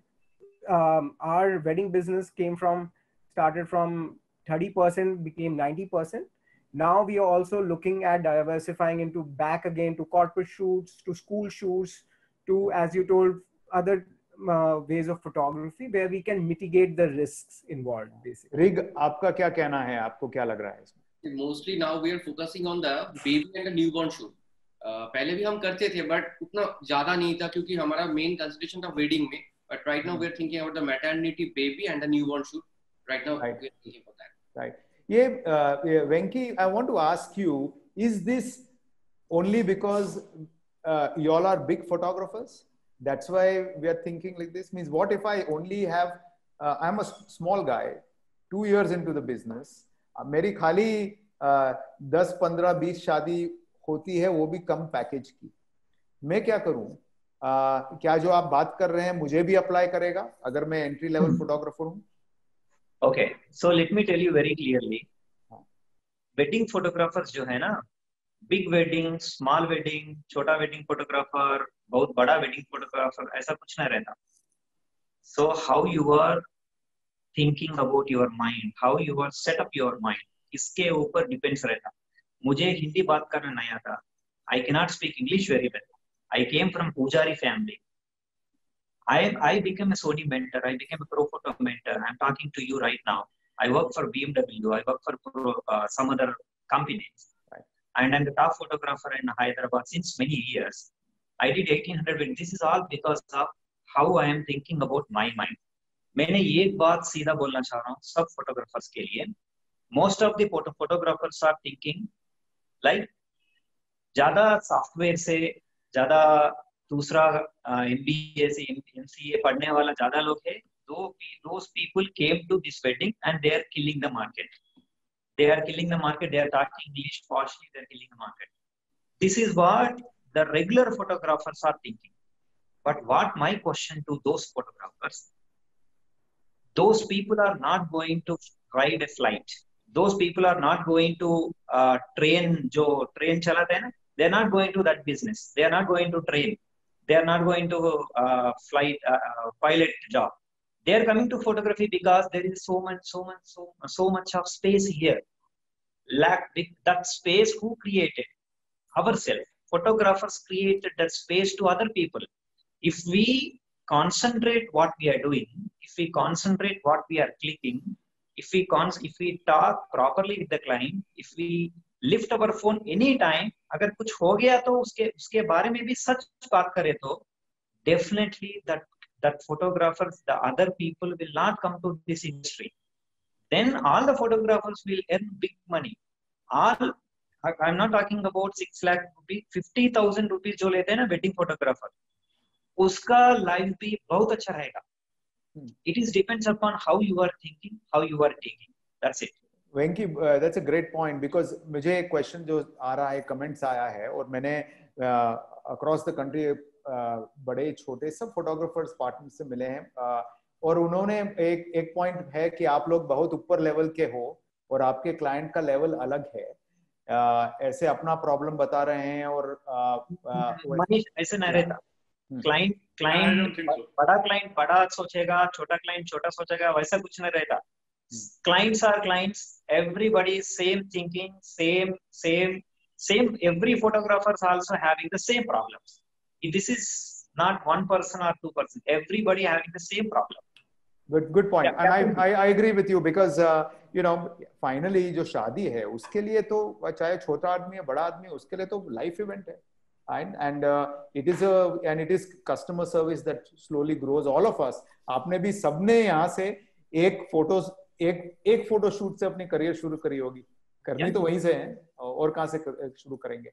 S5: um, our wedding business came from started from 30% became 90% now we are also looking at diversifying into back again to corporate shoots to school shoots to as you told other uh, ways of photography where we can mitigate
S1: the risks involved basically rig aapka kya kehna hai aapko kya lag raha hai isme
S4: mostly now we are focusing on the baby and the newborn newborn Uh, पहले भी हम करते थे but उतना ज्यादा नहीं था क्योंकि हमारा मेन कंसिडरेशन था वेडिंग में but right now we are thinking about the maternity baby and the newborn shoot right now we are thinking about that
S1: right ये Venky I want to ask you is this only because you all are big photographers that's why we are thinking like this means what if I only have I am a small guy guy 2 years into the business मेरी खाली दस पंद्रह बीस शादी होती है वो भी कम पैकेज की मैं क्या करूं आ, क्या जो आप बात कर रहे हैं मुझे भी अप्लाई करेगा अगर मैं एंट्री लेवल फोटोग्राफर हूं
S2: okay so let me tell you very clearly wedding photographers जो है ना बिग वेडिंग स्मॉल वेडिंग छोटा वेडिंग फोटोग्राफर बहुत बड़ा वेडिंग फोटोग्राफर ऐसा कुछ ना रहता so how you are about your mind, how you are set up your mind. इसके ऊपर डिपेंड्स रहता मुझे हिंदी बात करना नहीं आता I cannot speak English very well. I came from from family. I I became a Sony mentor. I became a pro photo mentor. I'm talking to you right now. I work for BMW. I work for pro, uh, some other companies, and I'm the top photographer in Hyderabad since many years. I did 1800 wins. This is all because of how I am thinking about my mind. मैंने एक बात सीधा बोलना चाह रहा हूँ सब photographers के लिए most of photographers are thinking like ज्यादा सॉफ्टवेयर से ज्यादा दूसरा M B A M C A पढ़ने वाला ज्यादा लोग है दो those people came to this wedding and they are killing the market they are killing the market they are talking English forcefully they are killing the market this is what the regular photographers are thinking but what my question to those photographers those people are not going to ride a flight those people are not going to uh, train jo train chala hain they're not going to that business they're not going to train they're not going to uh, flight uh, uh, pilot job they're coming to photography because there is so much so much so, so much of space here lack that space who created ourselves photographers created that space to other people if we concentrate what we are doing, if we concentrate what we are clicking, if we cons if we talk properly with the client, if we lift our phone any time agar kuch ho gaya to uske uske bare mein bhi sach baat kare to definitely that that photographers the other people will not come to this industry then all the photographers will earn big money all I, i'm not talking about 6 lakh rupees 50000 rupees jo lete hai na wedding photographer उसका life भी बहुत अच्छा रहेगा it is depends upon how you are thinking how you are taking that's it
S1: Venky that's a great point because मुझे एक question जो आ रहा है कमेंट्स आया है और मैंने अक्रॉस द कंट्री बड़े छोटे सब फोटोग्राफर्स पार्टनर से मिले हैं uh, और उन्होंने एक एक पॉइंट है कि आप लोग बहुत ऊपर लेवल के हो और आपके क्लाइंट का लेवल अलग है uh, ऐसे अपना प्रॉब्लम बता रहे हैं और uh, uh, ऐसे ना रहता क्लाइंट hmm. क्लाइंट बड़ा क्लाइंट बड़ा सोचेगा छोटा क्लाइंट छोटा सोचेगा
S2: वैसा कुछ नहीं रहता clients are clients everybody same thinking same same same every photographers also having the same problems this is not one person और two person everybody having the same problem
S1: good good point and I I I agree with you because you know finally जो शादी है उसके लिए तो चाहे छोटा आदमी है बड़ा आदमी उसके लिए तो लाइफ इवेंट है and and uh, it is a and it is customer service that slowly grows all of us आपने भी सबने यहाँ से एक फोटो एक एक फोटो शूट से अपनी करियर शुरू करी होगी करनी तो वहीं से है और कहाँ से शुरू करेंगे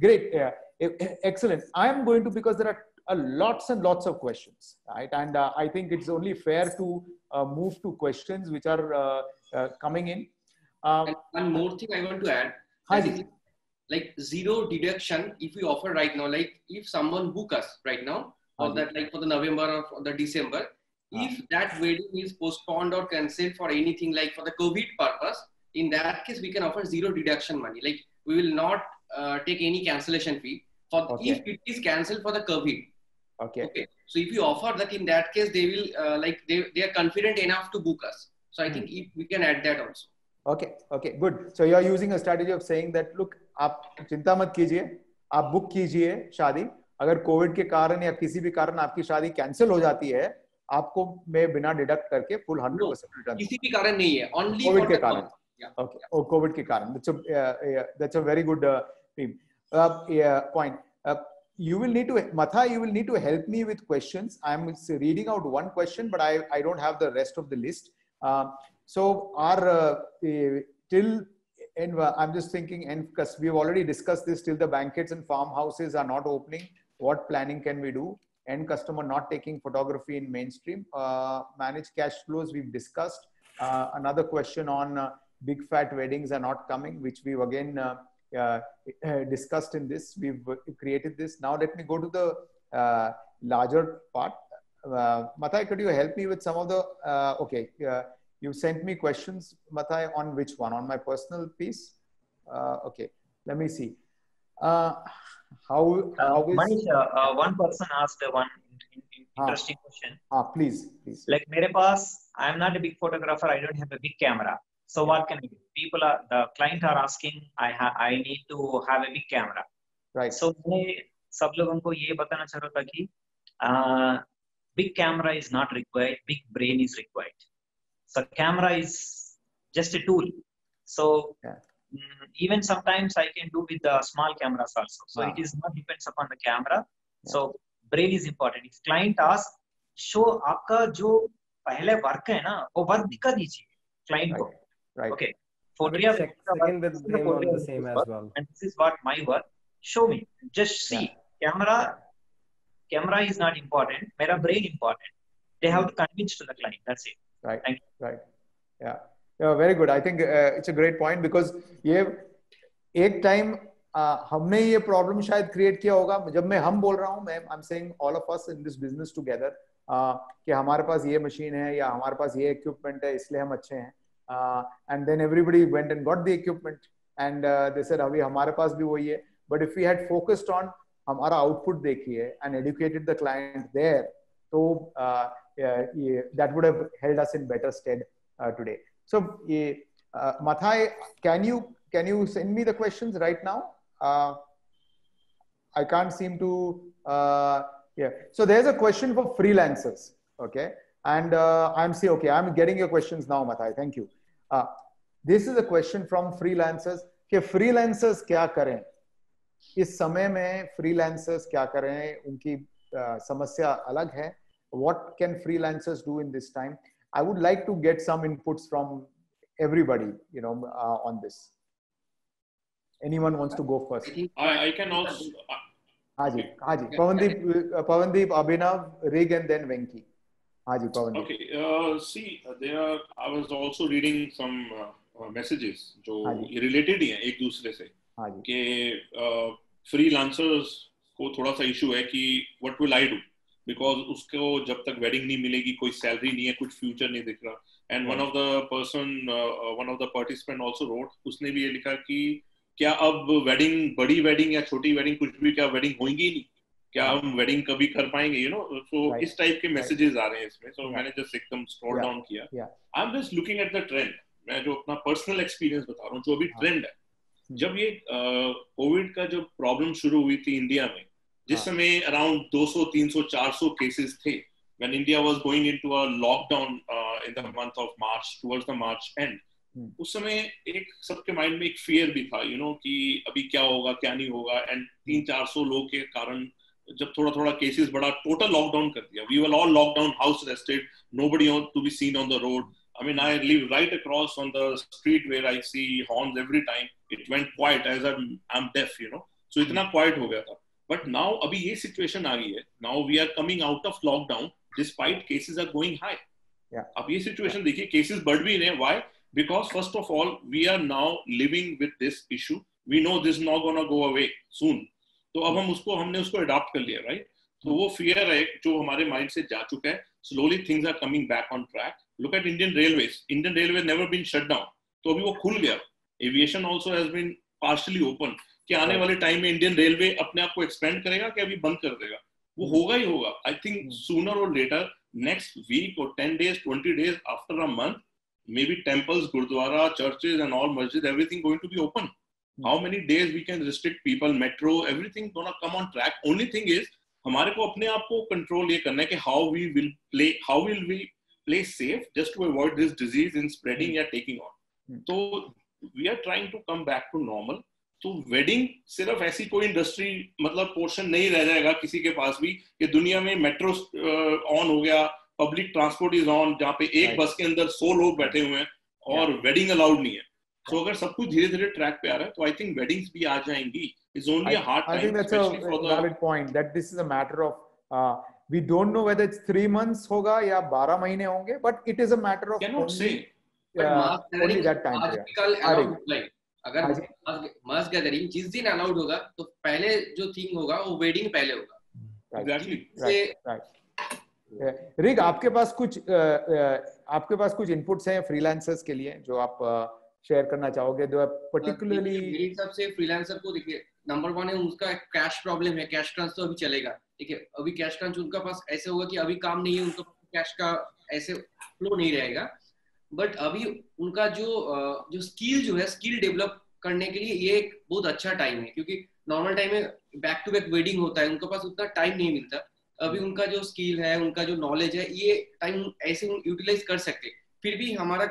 S1: great excellent I am going to because there are Uh, uh lots and lots of questions, right? And uh, I think it's only fair to
S4: uh, move to questions which are uh, uh, coming in. Um, one more thing I want to add like zero deduction if we offer right now like if someone book us right now for that like for the november or the december ah. if that wedding is postponed or cancelled for anything like for the covid purpose in that case we can offer zero deduction money like we will not uh, take any cancellation fee for okay. if it is cancelled for the covid okay okay so if you offer that in that case they will uh, like they, they are confident enough to book us so i hmm. think if we can add that also
S1: okay okay good so you are using a strategy of saying that look आप चिंता मत कीजिए आप book कीजिए शादी अगर Covid के कारण या किसी भी कारण आपकी शादी कैंसिल हो जाती है आपको मैं बिना डिडक्ट करके फुल हंड्रेड परसेंट रिटर्न किसी भी कारण नहीं है ओनली कोविड के कारण कोविड के कारण that's a very good point you will need to matha you will need to help me with questions i'm reading out one question but i i don't have the rest of the list uh, so our uh, till And uh, I'm just thinking, and because we've already discussed this, till the banquets and farmhouses are not opening, what planning can we do? End customer not taking photography in mainstream. Uh, manage cash flows, we've discussed. Uh, another question on uh, big fat weddings are not coming, which we've again uh, discussed in this. We've created this. Now let me go to the larger part. Uh, Matai, could you help me with some of the, okay, you sent me questions, Matai, on which one? On my personal piece? Uh, okay, let me see. Uh, how, uh, Manisha, uh,
S2: uh, one person asked one
S1: ah. interesting ah. question. Ah, please, please. Like, mere I
S2: am not a big photographer. I don't have a big camera. So what can I do? People are the client are asking. I ha, I need to have a big camera. Right. So मैं सब लोगों को ये बताना चाह रहा था कि big camera is not required big so camera is just a tool. So yeah. Mm, even sometimes I can do with the small cameras also. So wow. Ah. it is not depends upon the camera. Yeah. So brain is important. If client asks, show आपका जो पहले work है ना वो work दिखा दीजिए client right. को. Right. Okay. Photograph. Second with him on the same as well. And this is what my work. Show me. Just see. Yeah. Camera. Camera is not important. मेरा brain important. They have hmm. to convince to the client. That's it.
S1: right right yeah yeah very good i think uh, it's a great point because ये एक time uh, हमने ये problem शायद create किया होगा जब मैं हम बोल रहा हूँ मैं I am saying all of us in this business together कि हमारे पास ये मशीन है या हमारे पास ये इक्विपमेंट है इसलिए हम अच्छे हैं and then everybody went and got the equipment and they said अभी हमारे पास भी वही है but if you had focused on हमारा आउटपुट देखिए and educated the client there तो uh, uh, that would have held us in better stead uh, today. So, uh, Mathai, can you can you send me the questions right now? uh, I can't seem to. uh, yeah. So there's a question for freelancers. Okay. And uh, I'm see okay, I'm getting your questions now, Mathai. Thank you. Uh, this is a question from freelancers. ke freelancers kya kare इस समय में freelancers क्या करें उनकी uh, समस्या अलग है what can freelancers do in this time i would like to get some inputs from everybody you know uh, on this anyone wants to go first i, I
S3: can also uh,
S1: Haji, Haji, Pavandeep, uh, Pavandeep, Abhinav, Rig, and then Venki. Haji, Pavandeep. Okay,
S3: uh, see, uh, there are, I was also reading some uh, uh messages जो related ही हैं एक दूसरे से कि freelancers को थोड़ा सा issue है कि What will I do? Because उसको जब तक वेडिंग नहीं मिलेगी कोई सैलरी नहीं है कुछ फ्यूचर नहीं दिख रहा and one of the person one of the participant also wrote उसने भी ये लिखा कि क्या अब वेडिंग बड़ी वेडिंग या छोटी वेडिंग कुछ भी क्या वेडिंग होगी नहीं क्या हम वेडिंग कभी कर पाएंगे यू नो सो इस टाइप के मैसेजेस आ रहे हैं इसमें सो मैंने जस्ट एकदम स्क्रॉल डाउन किया I am just looking at the trend मैं जो अपना पर्सनल एक्सपीरियंस बता रहा हूँ जो अभी ट्रेंड हाँ। है हम्म। जब ये कोविड uh, का जो प्रॉब्लम शुरू हुई थी इंडिया में जिस हाँ। समय अराउंड 200 300 400 केसेस थे when India was going into a lockdown in the of March towards the March end उस समय एक सबके माइंड में एक फियर भी था यू नो कि अभी क्या होगा क्या नहीं होगा एंड तीन hmm. चार सौ लोग के कारण जब थोड़ा थोड़ा केसेस बढ़ा टोटल लॉकडाउन कर दिया we were all lockdown house rested nobody to be seen on the road I mean, I live right across on the street where I see horns every time. It went quiet as I'm, I'm deaf, you know. So, mm-hmm. itna quiet ho But now, अभी ये situation आ गई है. Now we are coming out of lockdown, despite cases are going high. Yeah. अब ये situation देखिए, cases बढ़ भी रहे. Why? Because first of all, we are now living with this issue. We know this is not gonna go away soon. तो अब हम उसको हमने उसको अडॉप्ट कर लिया, right? तो वो फियर है जो हमारे माइंड से जा चुका है. Slowly things are coming back on track. Look at Indian Railways. Indian Railway never been shut down. तो अभी वो खुल गया. Aviation also has been partially open. कि आने हाँ। वाले टाइम में इंडियन रेलवे अपने आप को एक्सपेंड करेगा कि अभी बंद कर देगा वो हम्म। होगा ही होगा आई थिंक सूनर और लेटर नेक्स्ट वीक और ten days twenty days after a month may be temples gurdwara churches and all मस्जिद everything going to be open how many days we can restrict people metro everything come on track only thing is हमारे को अपने आप को control ये करना है कि how we will play how will we play safe just to avoid this disease in spreading या टेकिंग ऑन हम्म। तो we are trying to come back to normal तो वेडिंग सिर्फ ऐसी कोई इंडस्ट्री मतलब पोर्शन नहीं रह जाएगा किसी के पास भी कि दुनिया में मेट्रो ऑन uh, हो गया पब्लिक ट्रांसपोर्ट इज ऑन जहाँ पे एक बस के अंदर सौ लोग बैठे हुए हैं और वेडिंग अलाउड नहीं है सो अगर सब कुछ धीरे धीरे ट्रैक पे आ रहा है तो आई थिंक वेडिंग्स भी आ जाएंगी is only a hard time
S1: that this is a matter of we don't know whether it's 3 होगा या 12 महीने होंगे but it is a matter
S4: of can not say आजकल लाइक अगर मर्ज हाँ गैदरिंग जिस दिन अलाउड होगा तो पहले जो थिंग होगा वो वेडिंग पहले होगा
S1: रिग आपके पास कुछ आपके पास कुछ इनपुट्स हैं फ्रीलांसर्स के लिए जो आप शेयर करना चाहोगे जो पर्टिकुलरली
S4: मेरी सबसे फ्रीलांसर को देखिए नंबर वन है उसका कैश प्रॉब्लम है कैश ट्रांस तो अभी चलेगा ठीक है अभी कैश ट्रांस उनका पास ऐसे होगा कि अभी काम नहीं है उनका कैश का ऐसे फ्लो नहीं रहेगा बट अभी उनका जो जो स्किल जो है स्किल डेवलप करने के लिए ये एक बहुत अच्छा टाइम है क्योंकि नॉर्मल टाइम में बैक टू बैक वेडिंग होता है उनके पास उतना टाइम नहीं मिलता अभी उनका जो स्किल है उनका जो नॉलेज है ये टाइम ऐसे यूटिलाइज कर सकते फिर भी हमारा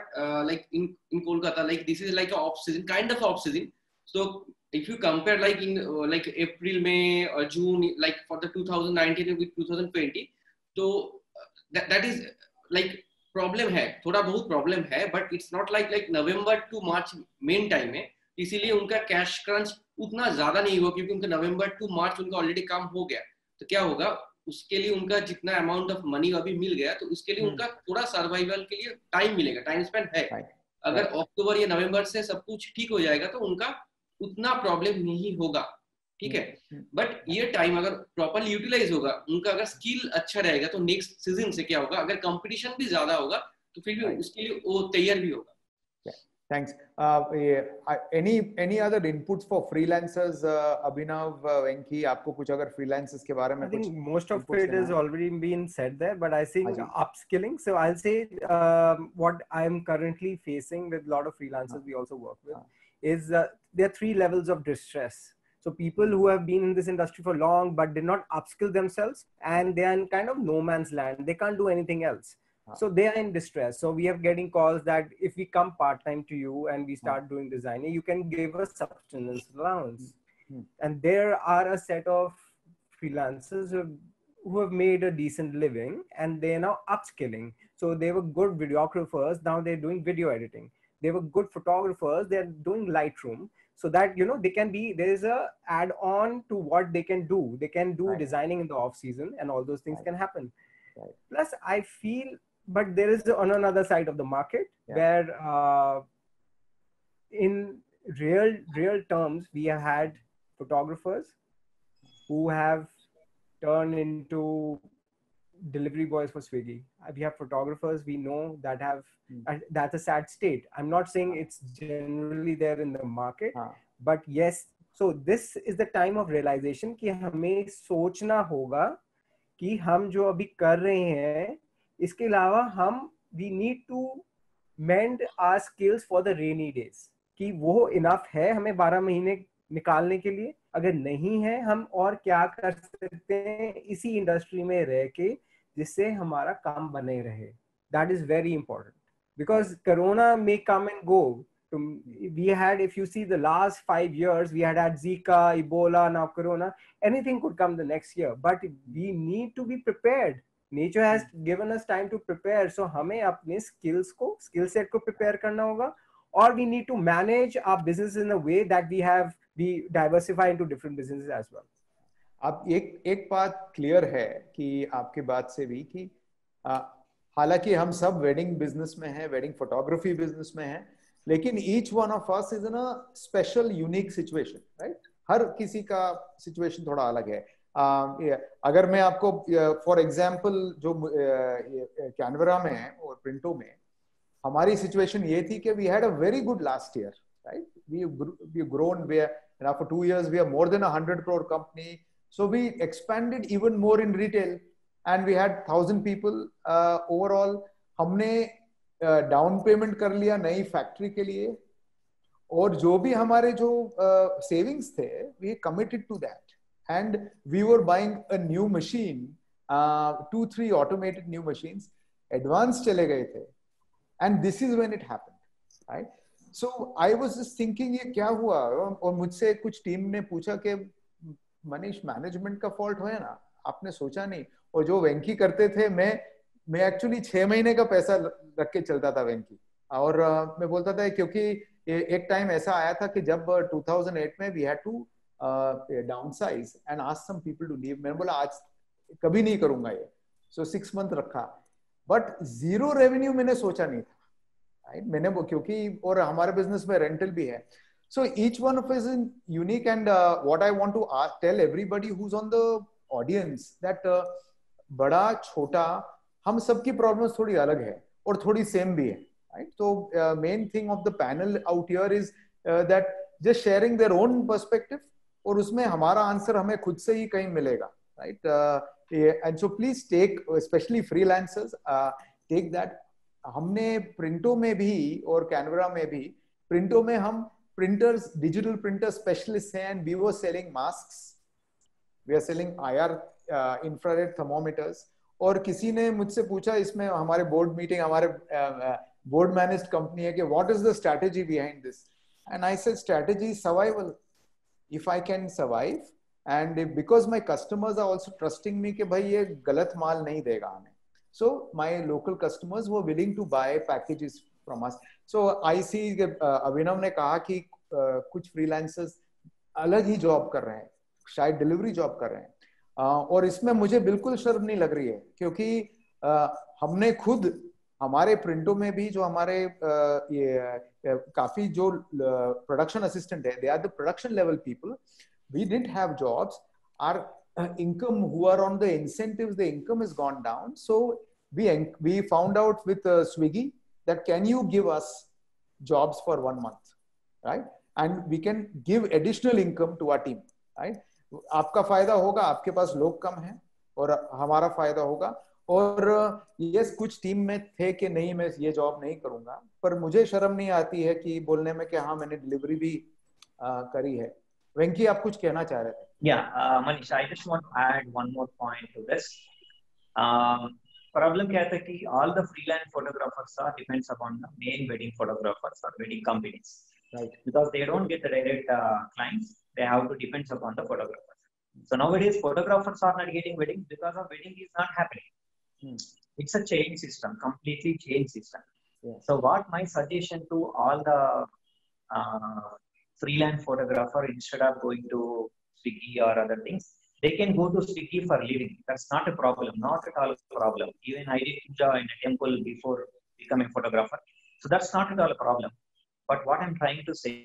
S4: like in in Kolkata like this is like off season kind of off season so if you compare like in like April में June like for the for the 2019 with 2020 so तो, that, that is like problem है थोड़ा बहुत problem है but it's not like like November to March main time है इसीलिए उनका cash crunch उतना ज्यादा नहीं हुआ क्योंकि उनका नवंबर टू मार्च उनका ऑलरेडी काम हो गया तो क्या होगा उसके लिए उनका जितना अमाउंट ऑफ मनी अभी मिल गया तो उसके लिए हम्म। उनका थोड़ा सर्वाइवल के लिए टाइम मिलेगा टाइम स्पेंड है अगर अक्टूबर या नवंबर से सब कुछ ठीक हो जाएगा तो उनका उतना प्रॉब्लम नहीं होगा ठीक है बट ये टाइम अगर प्रॉपरली यूटिलाइज होगा उनका अगर स्किल अच्छा रहेगा तो नेक्स्ट सीजन से क्या होगा अगर कंपटीशन भी ज्यादा होगा तो फिर भी उसके लिए वो तैयार भी होगा
S1: Thanks. Uh, yeah, any any other inputs for freelancers, uh, Abhinav uh, Venki? aapko kuch agar freelancers ke bare mein I think most of it has
S5: already been said there, but I think Ajay. upskilling. So I'll say uh, what i am currently facing with a lot of freelancers we also work with is uh, there are three levels of distress. So people who have been in this industry for long but did not upskill themselves and they are in kind of no man's land. They can't do anything else. Ah. So they are in distress. So we are getting calls that if we come part time to you and we start ah. doing designing, you can give us subsistence allowance. Hmm. And there are a set of freelancers who have, who have made a decent living and they are now upskilling. So they were good videographers. Now they're doing video editing. They were good photographers. They're doing Lightroom so that you know they can be there is a add on to what they can do they can do right. designing in the off season and all those things right. can happen right. plus i feel but there is on another side of the market yeah. where uh, in real real terms we have had photographers who have turned into delivery boys for Swiggy. We have photographers we know that have, and that's a sad state. I'm not saying it's generally there in the market, uh. but yes. So this is the time of realization कि हमें सोचना होगा कि हम जो अभी कर रहे हैं इसके अलावा हम we need to mend our skills for the rainy days कि वो enough है हमें 12 महीने निकालने के लिए अगर नहीं है हम और क्या कर सकते हैं इसी इंडस्ट्री में रह के जिससे हमारा काम बने रहे that is very important because corona may come and go we had if you see the last five years we had had zika ebola now corona anything could come the next year but we need to be prepared nature has given us time to prepare so हमें अपने skills को skill set को prepare करना होगा और we need to manage our business in a way that we
S1: have we diversify into different businesses as well आप एक एक बात क्लियर है कि आपके बात से भी कि हालांकि हम सब वेडिंग बिजनेस में हैं वेडिंग फोटोग्राफी बिजनेस में हैं लेकिन each one of us is in a special unique situation right हर किसी का सिचुएशन थोड़ा अलग है uh, yeah. अगर मैं आपको फॉर uh, एग्जाम्पल जो कैनवरा uh, में है और प्रिंटो में हमारी सिचुएशन ये थी कि we had a very good last year right we we grown we are for two years we are more than 100 crore company So we expanded even more in retail and we had 1000 people uh, overall. humne down uh, payment कर लिया नई factory के लिए और जो भी हमारे जो सेविंग्स uh, थे we committed to that and we were buying a new machine two three automated new machines advance चले गए थे and this is when it happened right so I was just thinking ये क्या हुआ और, और मुझसे कुछ टीम ने पूछा कि मनीष मैनेजमेंट का फॉल्ट हो ना आपने सोचा नहीं और जो वेंकी करते थे मैं मैं एक्चुअली छह महीने का पैसा रख के चलता था वेंकी और uh, मैं बोलता था क्योंकि एक टाइम ऐसा आया था कि जब 2008 में we had to downsize and ask some people to leave मैंने बोला आज कभी नहीं करूंगा ये सो सिक्स मंथ रखा बट जीरो रेवेन्यू मैंने सोचा नहीं था राइट मैंने वो क्योंकि और हमारे बिजनेस में रेंटल भी है So each one of us is unique. And uh, what I want to ask, tell everybody who's on the audience that uh, बड़ा छोटा हम सबकी प्रॉब्लम्स थोड़ी अलग है और थोड़ी सेम भी है राइट तो main thing of the panel out here is that just sharing their own perspective और उसमें हमारा आंसर हमें खुद से ही कहीं मिलेगा right and so please take specially freelancers take that हमने प्रिंटों में भी और कैनवरा में भी प्रिंटों में हम printers digital printer specialist hai, and we were selling mask we are selling I R infrared thermometers और किसी ने मुझसे पूछा इसमें हमारे बोर्ड मीटिंग हमारे बोर्ड मैनेज कंपनी है कि what is the strategy behind this and I said strategy survival if I can survive and because my customers are also trusting me कि भाई ये गलत माल नहीं देगा हमें सो माय लोकल कस्टमर्स वो willing to buy packages from us so I see Abhinav ने कहा कि कुछ फ्रीलांसर्स अलग ही जॉब कर रहे हैं शायद डिलीवरी जॉब कर रहे हैं और इसमें मुझे बिल्कुल शर्म नहीं लग रही है क्योंकि हमने खुद हमारे प्रिंटों में भी जो हमारे ये काफी जो प्रोडक्शन असिस्टेंट है they are the production level people we didn't have jobs are income who are on the incentive the income is gone down so we we found out with Swiggy that can you give us jobs for one month right and we can give additional income to our team right aapka fayda hoga aapke paas log kam hai aur hamara fayda hoga और yes कुछ team में थे कि नहीं मैं ये job नहीं करूंगा पर मुझे शर्म नहीं आती है कि बोलने में कि हाँ मैंने डिलीवरी भी आ, करी है वेंकी आप कुछ कहना चाह रहे थे
S2: yeah uh, manish i just want to add one more point to this um, problem kya tha ki all the freelance photographers are depends upon the main wedding photographers or wedding companies right because they don't get the direct uh, clients they have to depend upon the photographers so nowadays photographers are not getting weddings because of wedding is not happening hmm. it's a change system completely change system so what my suggestion to all the uh, freelance photographer instead of going to Swiggy or other things they can go to Swiggy for living. That's not a problem, not at all a problem. Even I did puja in a temple before becoming photographer. So that's not at all a problem. But what I'm trying to say,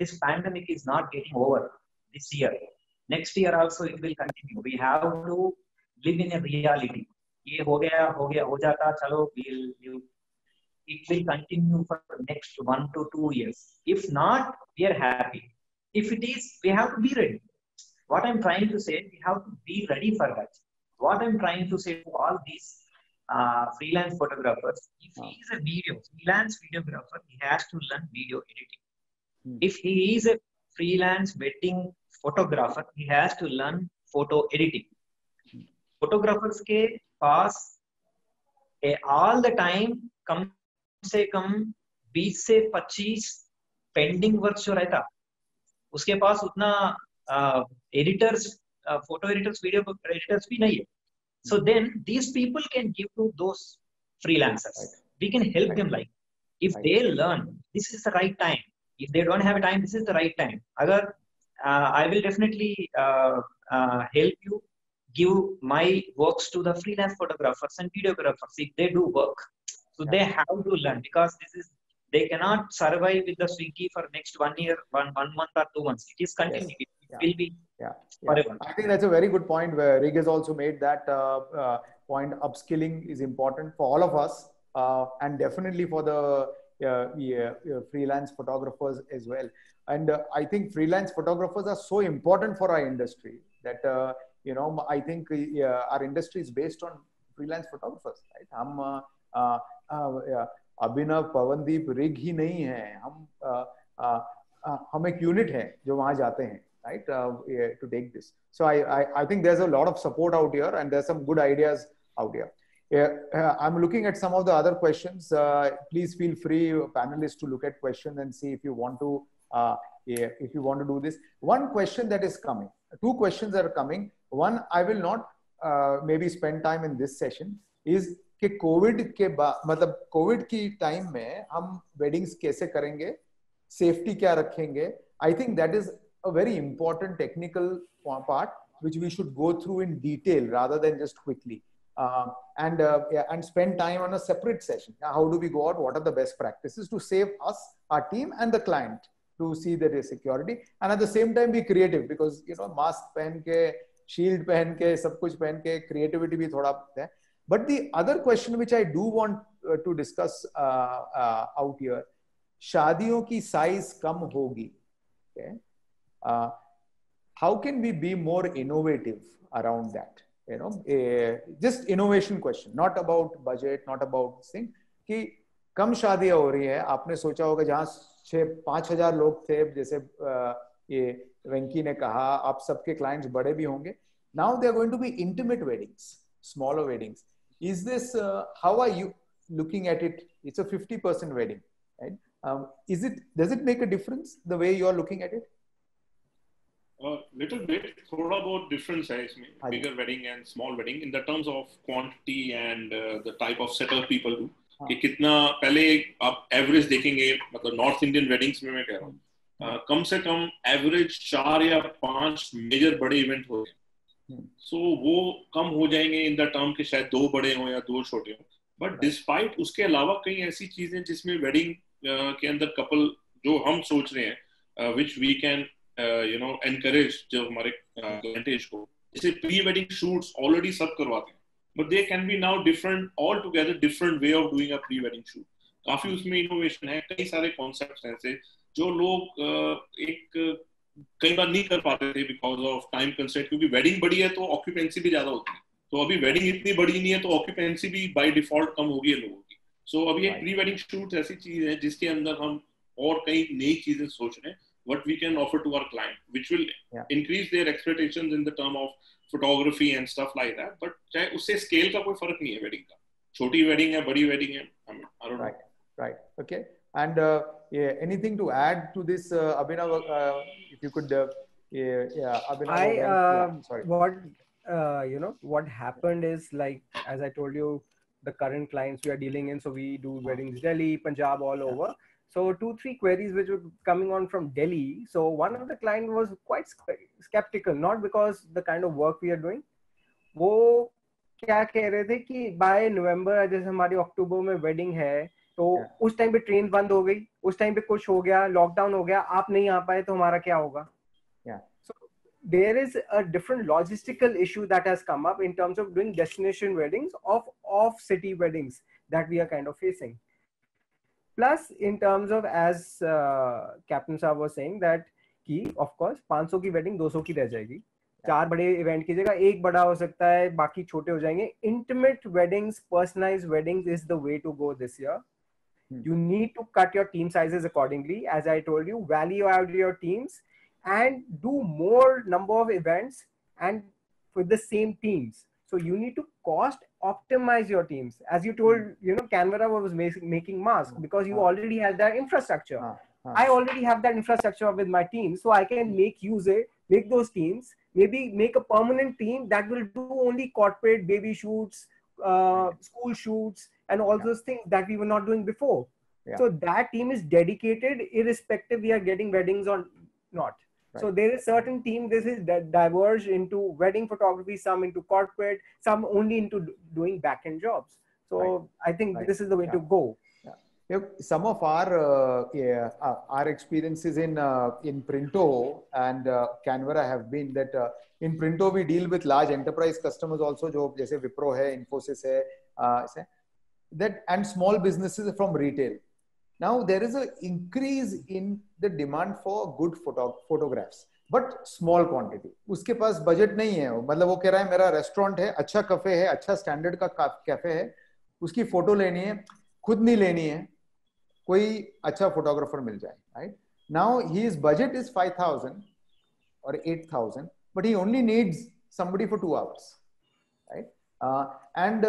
S2: this pandemic is not getting over this year. Next year also it will continue. We have to live in a reality. it will continue for next one to two years. If not, we are happy. If it is, we have to be ready. What I'm trying to say, we have to be ready for that. What I'm trying to say to all these uh, freelance photographers, if he is a video, freelance videographer, he has to learn video editing. Hmm. If he is a freelance wedding photographer, he has to learn photo editing. Hmm. Photographers ke pass a all the time kam se kam 20 se 25 pending work जो रहता उसके पास उतना Uh, editors, uh, photo editors, video editors, भी नहीं है so hmm. then these people can give to those freelancers right. we can help right. them like if right. they learn this is the right time if they don't have time this is the right time agar uh, i will definitely uh, uh, help you give my works to the freelance photographers and videographers if they do work so yeah. they have to learn because this is they cannot survive with the swiggy for next one year one one month or two months it is continuing yes yeah. will be yeah. yeah.
S1: I think that's a very good point where Rig has also made that uh, uh, point. Upskilling is important for all of us uh, and definitely for the uh, yeah, uh, freelance photographers as well. And uh, I think freelance photographers are so important for our industry that, you know, I think our industry is based on freelance photographers, right? हम अभिनव Pavandeep rig ही नहीं है हम हम एक unit है जो वहाँ जाते हैं right uh, yeah, to take this so I, I, I think there's a lot of support out here and there's some good ideas out here yeah, uh, i'm looking at some of the other questions uh, please feel free panelists to look at questions and see if you want to uh, yeah, if you want to do this one question that is coming two questions that are coming one i will not uh, maybe spend time in this session is कि Covid के बाद मतलब covid की time में हम weddings कैसे करेंगे safety क्या रखेंगे I think that is a very important technical part which we should go through in detail rather than just quickly. Uh, and uh, yeah, and spend time on a separate session. How do we go out? What are the best practices to save us, our team, and the client to see that there's security? And at the same time, be creative because you know mask पहन shield पहन के, सब कुछ पहन creativity भी थोड़ा है. But the other question which I do want uh, to discuss uh, uh out here, शादियों की size कम होगी. Okay? uh, how can we be more innovative around that you know uh, just innovation question not about budget not about thing ki kam शादियां ho rahi hai aapne socha hoga jahan 6 5000 log the jaise जैसे ये वेंकी ने कहा आप सबके clients बड़े भी होंगे now they are going to be intimate weddings smaller weddings is this uh, how are you looking at it it's a 50 wedding right um, is it does it make a difference the way you are looking at it
S3: little bit थोड़ा बहुत difference है इसमें bigger wedding and small wedding in the terms of quantity and the type of setup people do कि कितना पहले आप average देखेंगे मतलब नॉर्थ इंडियन वेडिंग्स में मैं कह रहा हूँ uh, कम से कम एवरेज चार या पांच मेजर बड़े इवेंट हो गए सो हाँ. so, वो कम हो जाएंगे इन द टर्म के शायद दो बड़े हों या दो छोटे हों बट डिस्पाइट हाँ. उसके अलावा कई ऐसी चीजें जिसमें वेडिंग uh, के अंदर कपल जो हम सोच रहे हैं which we can you know encourage जो हमारे क्लाइंटेज uh, को जैसे प्री वेडिंग शूट्स ऑलरेडी सब करवाते हैं but they can be now different all together different way of doing a pre wedding shoot काफी उसमें इनोवेशन है कई सारे कॉन्सेप्ट्स हैं ऐसे जो लोग uh, एक कई बार नहीं कर पाते थे बिकॉज ऑफ टाइम कंसेंट क्योंकि वेडिंग बड़ी है तो ऑक्यूपेंसी भी ज्यादा होती है तो अभी वेडिंग इतनी बड़ी नहीं है तो ऑक्यूपेंसी भी बाई डिफॉल्ट कम होगी है लोगों की सो so, अभी एक प्री वेडिंग शूट ऐसी चीज है जिसके अंदर हम और कई नई चीजें सोच रहे हैं what we can offer to our client, which will yeah. increase their expectations in the term of photography and stuff like that. But चाहे उससे scale का कोई फर्क नहीं है wedding का. छोटी wedding है, बड़ी wedding है. I, mean, I don't right.
S1: know. Right. Okay. And uh, yeah, anything to add to this, uh, Abhinav? Uh, if you could, uh, yeah, yeah, Abhinav. I, uh, yeah, sorry.
S5: What uh, you know, what happened is like as I told you, the current clients we are dealing in. So we do weddings Delhi, Punjab, all over. So two, three queries which were coming on from Delhi. So one of the client was quite skeptical, not because the kind of work we are doing. वो क्या कह रहे थे कि bye नवंबर जैसे हमारी अक्टूबर में wedding है तो yeah. उस टाइम पे ट्रेन बंद हो गई उस टाइम पे कुछ हो गया लॉकडाउन हो गया आप नहीं आ पाए तो हमारा क्या होगा so there is a different logistical issue that has come up in terms of doing destination weddings of of city weddings that we are kind of facing plus in terms of as captain साहब वो saying that कि of course 500 की wedding 200 की रह जाएगी yeah. चार बड़े event की जगह एक बड़ा हो सकता है बाकी छोटे हो जाएंगे intimate weddings personalize weddings is the way to go this year you need to cut your team sizes accordingly as I told you value out your teams and do more number of events and with the same teams so you need to cost optimize your teams. As you told, hmm. you know, Canva was making, masks hmm. because you hmm. already had that infrastructure. I already have that infrastructure with my team. So I can make use it, make those teams, maybe make a permanent team that will do only corporate baby shoots, uh, school shoots, and all yeah. those things that we were not doing before. Yeah. So that team is dedicated, irrespective we are getting weddings or not. So there is certain team this is that diverge into wedding photography, some into corporate, some only into doing back end jobs. So right.
S2: I think
S1: right. this is the way yeah. to go. Yeah. some of our uh, yeah, uh, our experiences in uh, in Printo and uh, Canberra have been that uh, in Printo we deal with large enterprise customers also, जो जैसे Wipro है, Infosys है, uh, that and small businesses from retail. Now there is an increase in the demand for good photo, photographs. But small quantity उसके पास budget नहीं है मतलब वो कह रहा है मेरा रेस्टोरेंट है अच्छा कफे है अच्छा स्टैंडर्ड का कैफे है उसकी फोटो लेनी है खुद नहीं लेनी है कोई अच्छा फोटोग्राफर मिल जाए right now he is budget is five thousand और eight thousand but he only needs somebody for two hours right and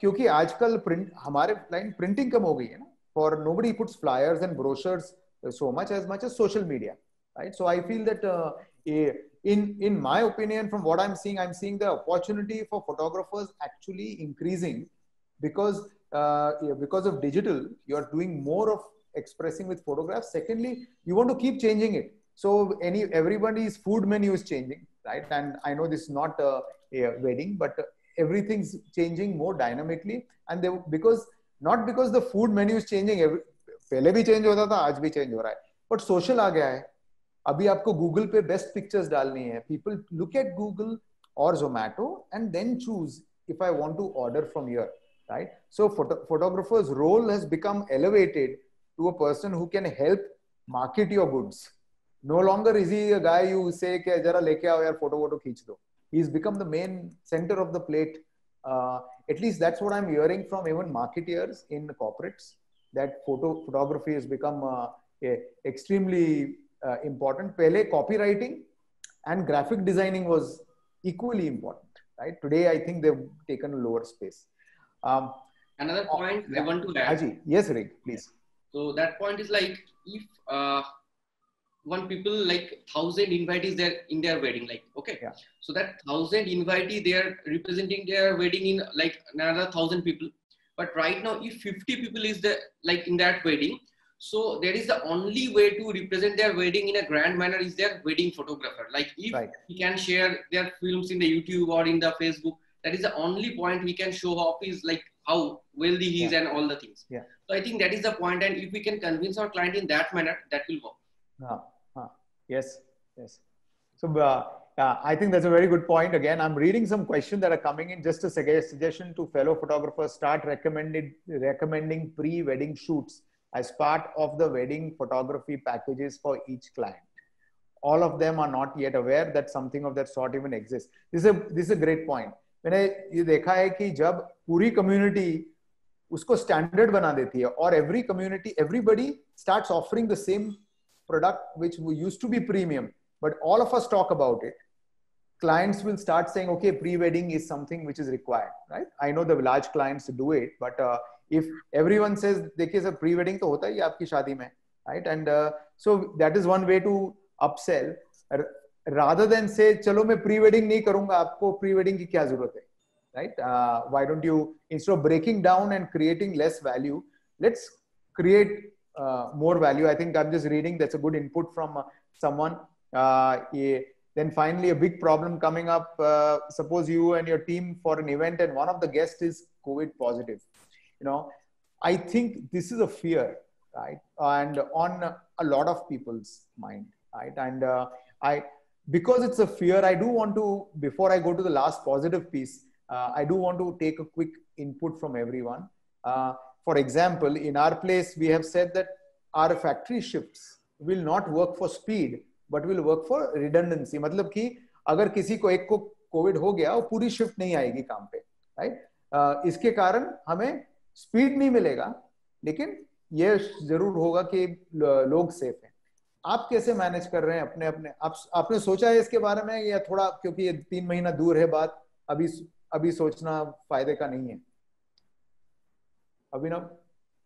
S1: क्योंकि आजकल प्रिंट हमारे लाइन प्रिंटिंग कम हो गई है ना for nobody puts flyers and brochures uh, so much as much as social media, right? So I feel that uh, eh, in in my opinion, from what I'm seeing, I'm seeing the opportunity for photographers actually increasing because uh, because of digital, you are doing more of expressing with photographs. Secondly, you want to keep changing it. So any everybody's food menu is changing, right? And I know this is not a, uh, a wedding, but everything's changing more dynamically, and they, because not because the food menu is changing पहले भी change होता था आज भी change हो रहा है but social आ गया है अभी आपको गूगल पे बेस्ट पिक्चर्स डालनी है पीपल लुक एट गूगल और Zomato and then choose if I want to order from year right so photographers role has become elevated to a person who can help market your goods. No longer is he a guy you say, जरा लेके आओ यार photo वोटो खींच दो. He has become the main center of the plate uh, at least that's what i'm hearing from even marketeers in corporates that photo photography has become uh, a, extremely uh, important pehle copywriting and graphic designing was equally important right today i think they've
S4: taken a lower space um, another point uh, i want to add Haji, yes rig, please so that point is like if uh, one people like thousand invitees there in their wedding like okay yeah. so that thousand invitee they are representing their wedding in like another thousand people but right now if 50 people is the like in that wedding so there is the only way to represent their wedding in a grand manner is their wedding photographer like if right. he can share their films in the youtube or in the facebook that is the only point we can show off is like how wealthy he is yeah. and all the things yeah so i think that is the point and if we can convince our client in that manner that will work yeah. Yes, yes.
S1: So uh, uh, I think that's a very good point. Again, I'm reading some questions that are coming in. Just a suggestion to fellow photographers: start recommended recommending pre-wedding shoots as part of the wedding photography packages for each client. All of them are not yet aware that something of that sort even exists. This is a this is a great point. When I देखा है कि जब पूरी community उसको standard बना देती है और every community everybody starts offering the same product which used to be premium, but all of us talk about it, clients will start saying, okay, pre-wedding is something which is required, right? I know the large clients do it, but uh, if everyone says, देखिए sir, pre-wedding तो होता ही आपकी शादी में, right? And uh, so that is one way to upsell. Rather than say, चलो मैं pre-wedding नहीं करूँगा, आपको pre-wedding की क्या जरूरत है? Right? Uh, why don't you instead of breaking down and creating less value, let's create uh, more value. I think I'm just reading. That's a good input from uh, someone. Uh, yeah. Then finally, a big problem coming up. Uh, suppose you and your team for an event, and one of the guests is COVID positive. You know, I think this is a fear, right? And on a lot of people's mind, right? And uh, I, because it's a fear, I do want to before I go to the last positive piece. Uh, I do want to take a quick input from everyone. For example, in our place, we have said that our factory shifts will not work for speed, but will work for redundancy. मतलब कि अगर किसी को एक को Covid हो गया वो पूरी शिफ्ट नहीं आएगी काम पे राइट uh, इसके कारण हमें स्पीड नहीं मिलेगा लेकिन ये जरूर होगा कि uh, लोग सेफ हैं आप कैसे मैनेज कर रहे हैं अपने अपने आप आपने सोचा है इसके बारे में या थोड़ा क्योंकि ये तीन महीना दूर है बात अभी अभी सोचना फायदे का नहीं है Abhinav?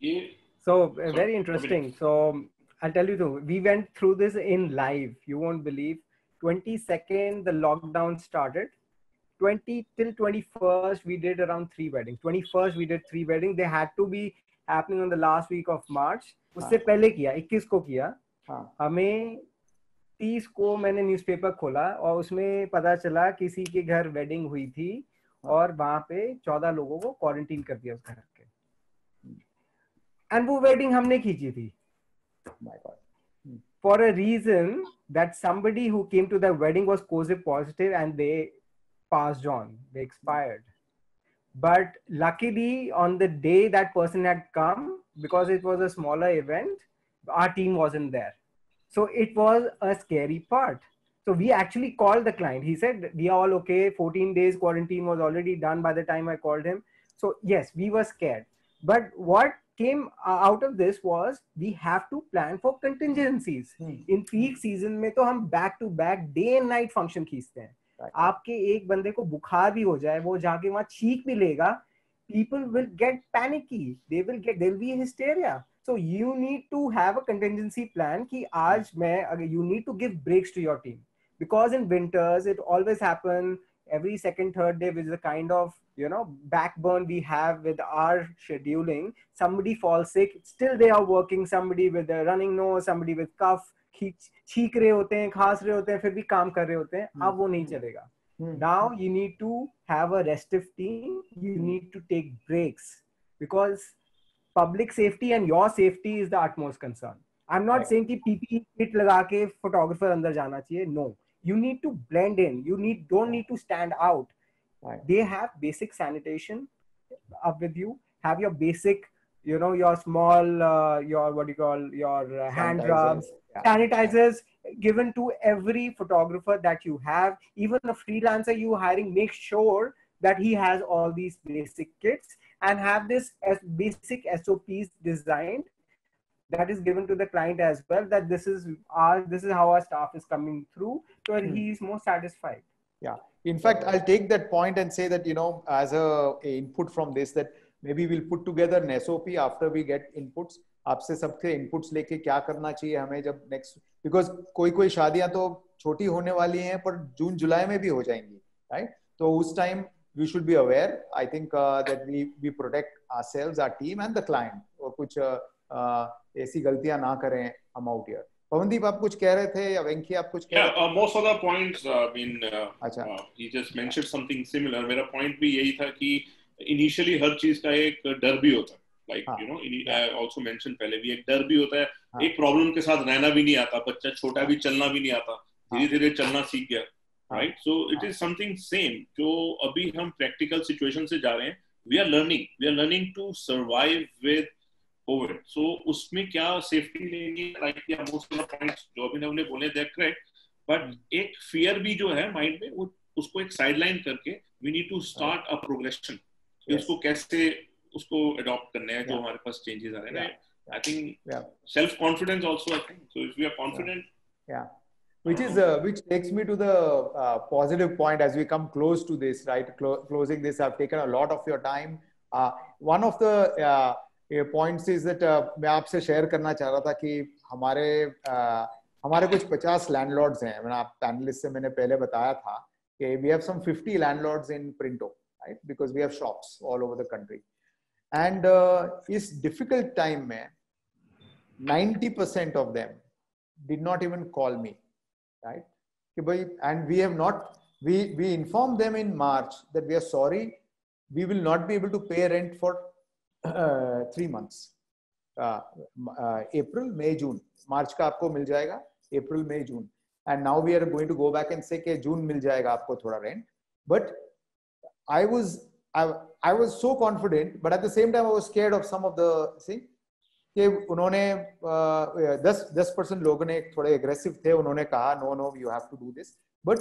S1: Yeah. So
S5: uh, very interesting. So I'll tell you though, we went through this in live. You won't believe. 22nd, the lockdown started. 20 till 21st, we did around three weddings. 21st, we did three weddings. They had to be happening on the last week of March. उससे पहले किया 21 को किया हाँ. हमें 30 को मैंने newspaper खोला और उसमें पता चला किसी के घर वेडिंग हुई थी और वहां पे 14 लोगों को क्वारंटीन कर दिया उस घर and वो wedding हमने खींची थी
S1: my god hmm.
S5: for a reason that somebody who came to the wedding was covid positive and they passed on they expired but luckily on the day that person had come because it was a smaller event our team wasn't there so it was a scary part so we actually called the client he said we are all okay 14 days quarantine was already done by the time i called him so yes we were scared but what came uh, out of this was we have to plan for contingencies. Hmm. In peak season में तो हम back to back day and night function खींचते हैं. Right. आपके एक बंदे को बुखार भी हो जाए वो जाके वहाँ छींक भी people will get panicky they will get there will be hysteria so you need to have a contingency plan ki aaj main you need to give breaks to your team because in winters it always happen every second third day which is a kind of you know backbone we have with our scheduling somebody falls sick still they are working somebody with a running nose somebody with cough छींक रहे होते हैं फिर भी काम कर रहे होते हैं अब वो नहीं चलेगा now you need to have a restive team you need to take breaks because public safety and your safety is the utmost concern i'm not saying ki PP kit laga ke photographer andar jana chahiye no you need to blend in you need don't need to stand out right. they have basic sanitation up with you have your basic you know your small uh, your what do you call your uh, hand rubs yeah. sanitizers given to every photographer that you have even a freelancer you hiring make sure that he has all these basic kits and have this as basic sops designed that is given to the client as well that this is our this is how our staff is coming through so mm. he is more satisfied
S1: Yeah. In fact, I'll take that point and say that, you know, as a, a input from this, that maybe we'll put together an SOP after we get inputs. आपसे सबके inputs लेके क्या करना चाहिए हमें जब next because कोई कोई शादियां तो छोटी होने वाली हैं पर जून जुलाई में भी हो जाएंगी राइट तो उस time we should be aware I think that we we protect ourselves our team and the client और कुछ uh, uh, ऐसी गलतियां ना करें हम आउट ईयर Pavandeep, आप कुछ कह रहे थे या वेंकी आप कुछ
S3: कह रहे थे? Most of the points I mean अच्छा ही जस्ट मेंशन समथिंग सिमिलर मेरा पॉइंट भी यही था कि इनिशियली हर चीज का एक डर भी होता है like you know also mention पहले भी एक डर भी होता है हाँ. एक प्रॉब्लम के साथ रहना भी नहीं आता बच्चा छोटा भी चलना भी नहीं आता हाँ। धीरे धीरे चलना सीख गया right so it is something same जो अभी हम प्रैक्टिकल सिचुएशन से जा रहे हैं we are learning we are learning to survive with Covid सो उसमें क्या सेफ्टी लेंगे लाइक मोस्ट ऑफ पॉइंट्स जो अभी हमने बोले दैट करेक्ट बट एक फियर भी जो है माइंड में वो उसको एक साइडलाइन करके we need to start a progression उसको कैसे उसको अडॉप्ट करने हैं जो हमारे पास चेंजेस आ रहे हैं I think self confidence also I think so if we are confident
S1: या which is um, uh, which takes me to the uh, positive point as we come close to this right Clo- closing this i've taken a lot of your time uh, one of the uh, points is that मैं आपसे share करना चाह रहा था कि हमारे uh, हमारे कुछ 50 लैंडलॉर्ड्स हैं मैंने आप पैनलिस्ट से मैंने पहले बताया था कि we have some 50 landlords in Printo right because we have shops all over the country and इस डिफिकल्ट टाइम में 90% of them did not even call me right कि भाई and we have not we we inform them in March that we are sorry we will not be able to pay rent for three months April May June मार्च का आपको मिल जाएगा अप्रैल May June and now we are going to go back and से के जून मिल जाएगा आपको थोड़ा rent but I was I was so confident but at the same time I was scared of some of the सी कि उन्होंने uh, दस दस परसेंट लोगों ने थोड़े एग्रेसिव थे उन्होंने कहा no no you have to do this but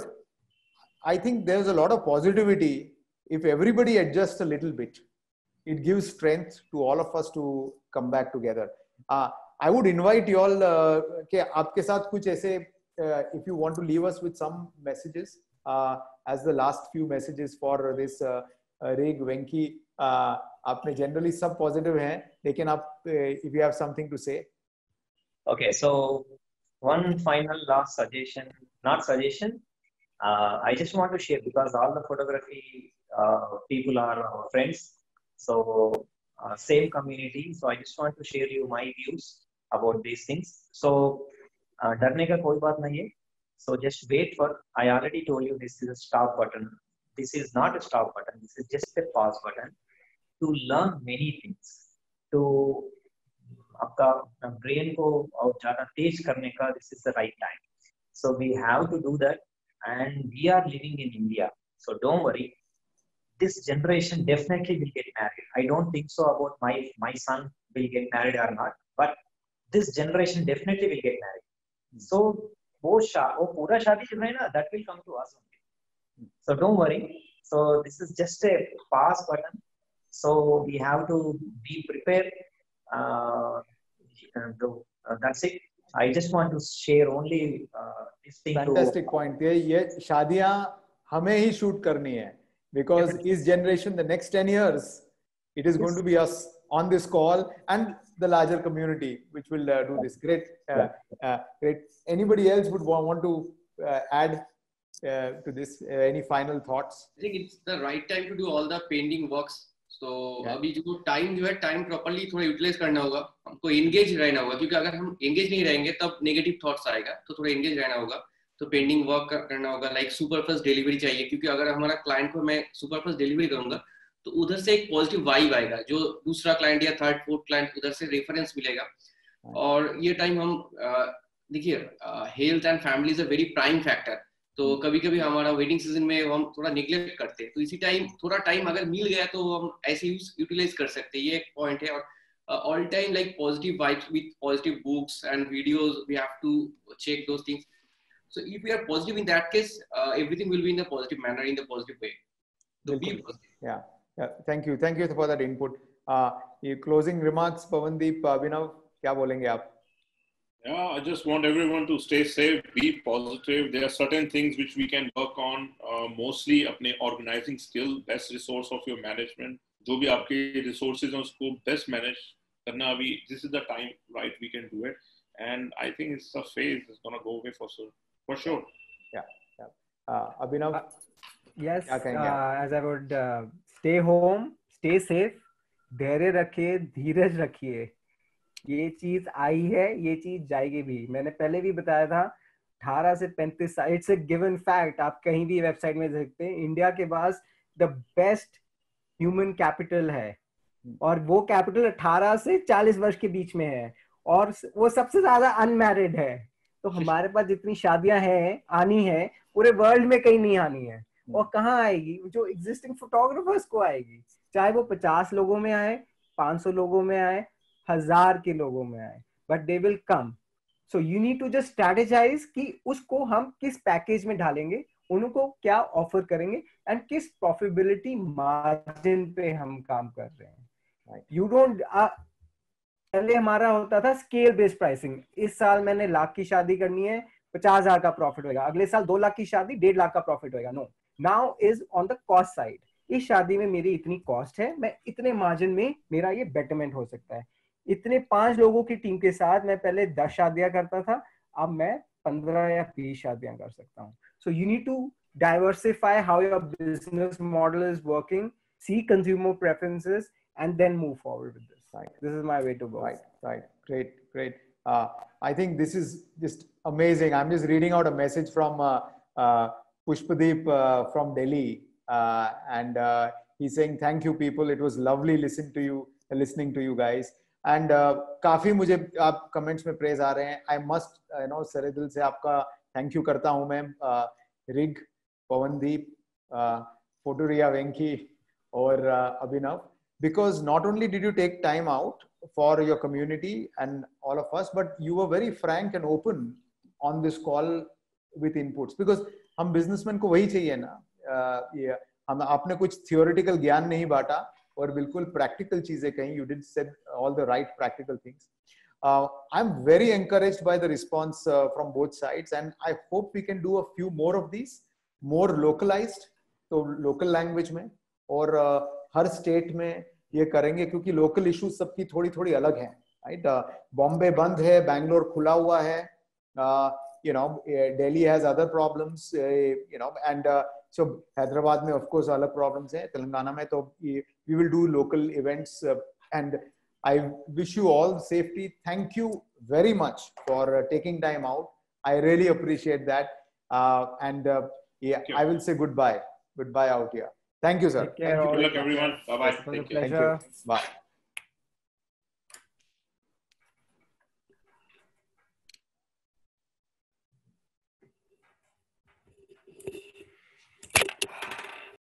S1: I think there is a lot of positivity if everybody adjust a little bit it gives strength to all of us to come back together. Uh, I would invite you all uh, uh, if you want to leave us with some messages uh, as the last few messages for this uh, uh Rig Venki uh, आप generally सब positive हैं लेकिन आप uh, if you have something to say
S2: okay so one final last suggestion not suggestion uh, I just want to share because all the photography uh, people are our friends so uh, same community. So I just want to share you my views about these things. So uh, डरने का कोई बात नहीं है. So just wait for. I already told you this is a stop button. This is not a stop button. This is just a pause button to learn many things. To आपका brain को और ज्यादा तेज करने का this is the right time so we have to do that and we are living in India so don't worry this generation definitely will get married. I don't think so about my my son will get married or not, but this generation definitely will get married. So पूरा शादी that will come to us only. So don't worry. So this is just a pass button. So we have to be prepared. Uh,
S1: uh, that's it. I just want to share only uh, this thing. Fantastic to, point. here. ये शादियाँ हमें ही shoot करनी है because his generation, the next 10 years, it is going to be us on this call and the larger community which will uh, do this. Great. Uh, uh, great. Anybody else would want to uh, add
S4: uh, to this? Uh, any final thoughts? I think it's the right time to do all the painting works. So, yeah. अभी जो time जो है time properly थोड़ा utilize करना होगा हमको engage रहना होगा क्योंकि अगर हम engage नहीं रहेंगे तब negative thoughts आएगा तो थोड़ा engage रहना होगा तो पेंडिंग वर्क करना होगा लाइक सुपर फर्स्ट डिलीवरी चाहिए क्योंकि अगर हमारा क्लाइंट को मैं सुपर फर्स्ट डिलीवरी करूंगा तो उधर से एक पॉजिटिव वाइब आएगा जो दूसरा क्लाइंट या थर्ड फोर्थ क्लाइंट उधर से रेफरेंस मिलेगा हाँ। और ये टाइम हम देखिए health and family is a very prime factor तो हाँ। कभी कभी हमारा वेडिंग सीजन में हम थोड़ा निग्लेक्ट करते हैं तो इसी टाइम थोड़ा टाइम अगर मिल गया तो हम ऐसे यूज यूटिलाइज कर सकते हैं ये एक पॉइंट है और all time like positive vibes with positive books and videos we have to check those things So if we are positive in that case, uh, everything will be in a positive manner, in the positive way. So be
S1: positive. Yeah. yeah. Thank you. Thank you for that input. Uh, your closing remarks, Pavandeep, Abhinav, uh, kya bolenge aap?
S3: Yeah, I just want everyone to stay safe, be positive. There are certain things which we can work on, uh, mostly अपने organizing skill, best resource of your management. जो भी आपके resources हैं उसको best manage करना अभी this is the time right we can do it and I think it's a phase it's gonna go away for sure. for sure. Yeah. yeah. Uh, uh
S5: yes okay, Uh, yeah. as I would uh, stay home, stay safe, धैर्य रखिए, धीरज रखिए. ये चीज आई है ये चीज जाएगी भी मैंने पहले भी बताया था 18 से 35 साल इट्स ए गिवन फैक्ट आप कहीं भी वेबसाइट में देखते हैं इंडिया के पास द बेस्ट ह्यूमन कैपिटल है और वो कैपिटल 18 से 40 वर्ष के बीच में है और वो सबसे ज्यादा अनमैरिड है तो हमारे पास जितनी शादियां हैं आनी है पूरे वर्ल्ड में कहीं नहीं आनी है हम्म। और कहाँ आएगी जो एग्जिस्टिंग फोटोग्राफर्स को आएगी चाहे वो पचास लोगों में आए पांच सौ लोगों में आए हजार के लोगों में आए but they will come so you need to just strategise कि उसको हम किस पैकेज में डालेंगे उनको क्या ऑफर करेंगे एंड किस प्रॉफिटेबिलिटी मार्जिन पे हम काम कर रहे हैं यू डोंट पहले हमारा होता था स्केल बेस्ड प्राइसिंग इस साल मैंने लाख की शादी करनी है पचास हजार का प्रॉफिट होगा अगले साल दो लाख की शादी डेढ़ लाख का प्रॉफिट होगा no now is on the cost side इस शादी में मेरी इतनी कॉस्ट है मैं इतने मार्जिन में मेरा ये बेटरमेंट हो सकता है इतने पांच लोगों की टीम के साथ मैं पहले दस शादियां करता था अब मैं पंद्रह या बीस शादियां कर सकता हूँ so you need to diversify how your business model is working see
S1: consumer preferences and then move forward with this right this is my way to go right right great great uh, i think this is just amazing i'm just reading out a message from uh, uh, pushpadeep uh, from delhi uh, and uh, he's saying thank you people it was lovely listening to you listening to you guys And uh, काफ़ी मुझे आप comments में praise आ रहे हैं I must you know सरे दिल से आपका थैंक यू करता हूं मैम रिग पवनदीप फोटोरिया वेंकी और Abhinav because not only did you take time out for your community and all of us, but you were very frank and open on this call with inputs because हम businessman को वही चाहिए ना ये हम आपने कुछ थियोरिटिकल ज्ञान नहीं बांटा और बिल्कुल प्रैक्टिकल चीजें कहीं you did set all the right practical things I am very encourage by the response from both sides and I hope we can do a few more of this more localized तो local language में और uh, हर state में ये करेंगे क्योंकि local issues सबकी थोड़ी थोड़ी अलग है राइट बॉम्बे बंद है बैंगलोर खुला हुआ है you know Delhi has other problems you know and so Hyderabad में ऑफकोर्स अलग प्रॉब्लम्स है तेलंगाना में तो we will do local events and I wish you all safety thank you very much for taking time out I really appreciate that and I will say good bye good bye out यर Thank you, sir. Thank you. Good luck, everyone. Bye bye. Thank you. Pleasure. Thank you. Bye.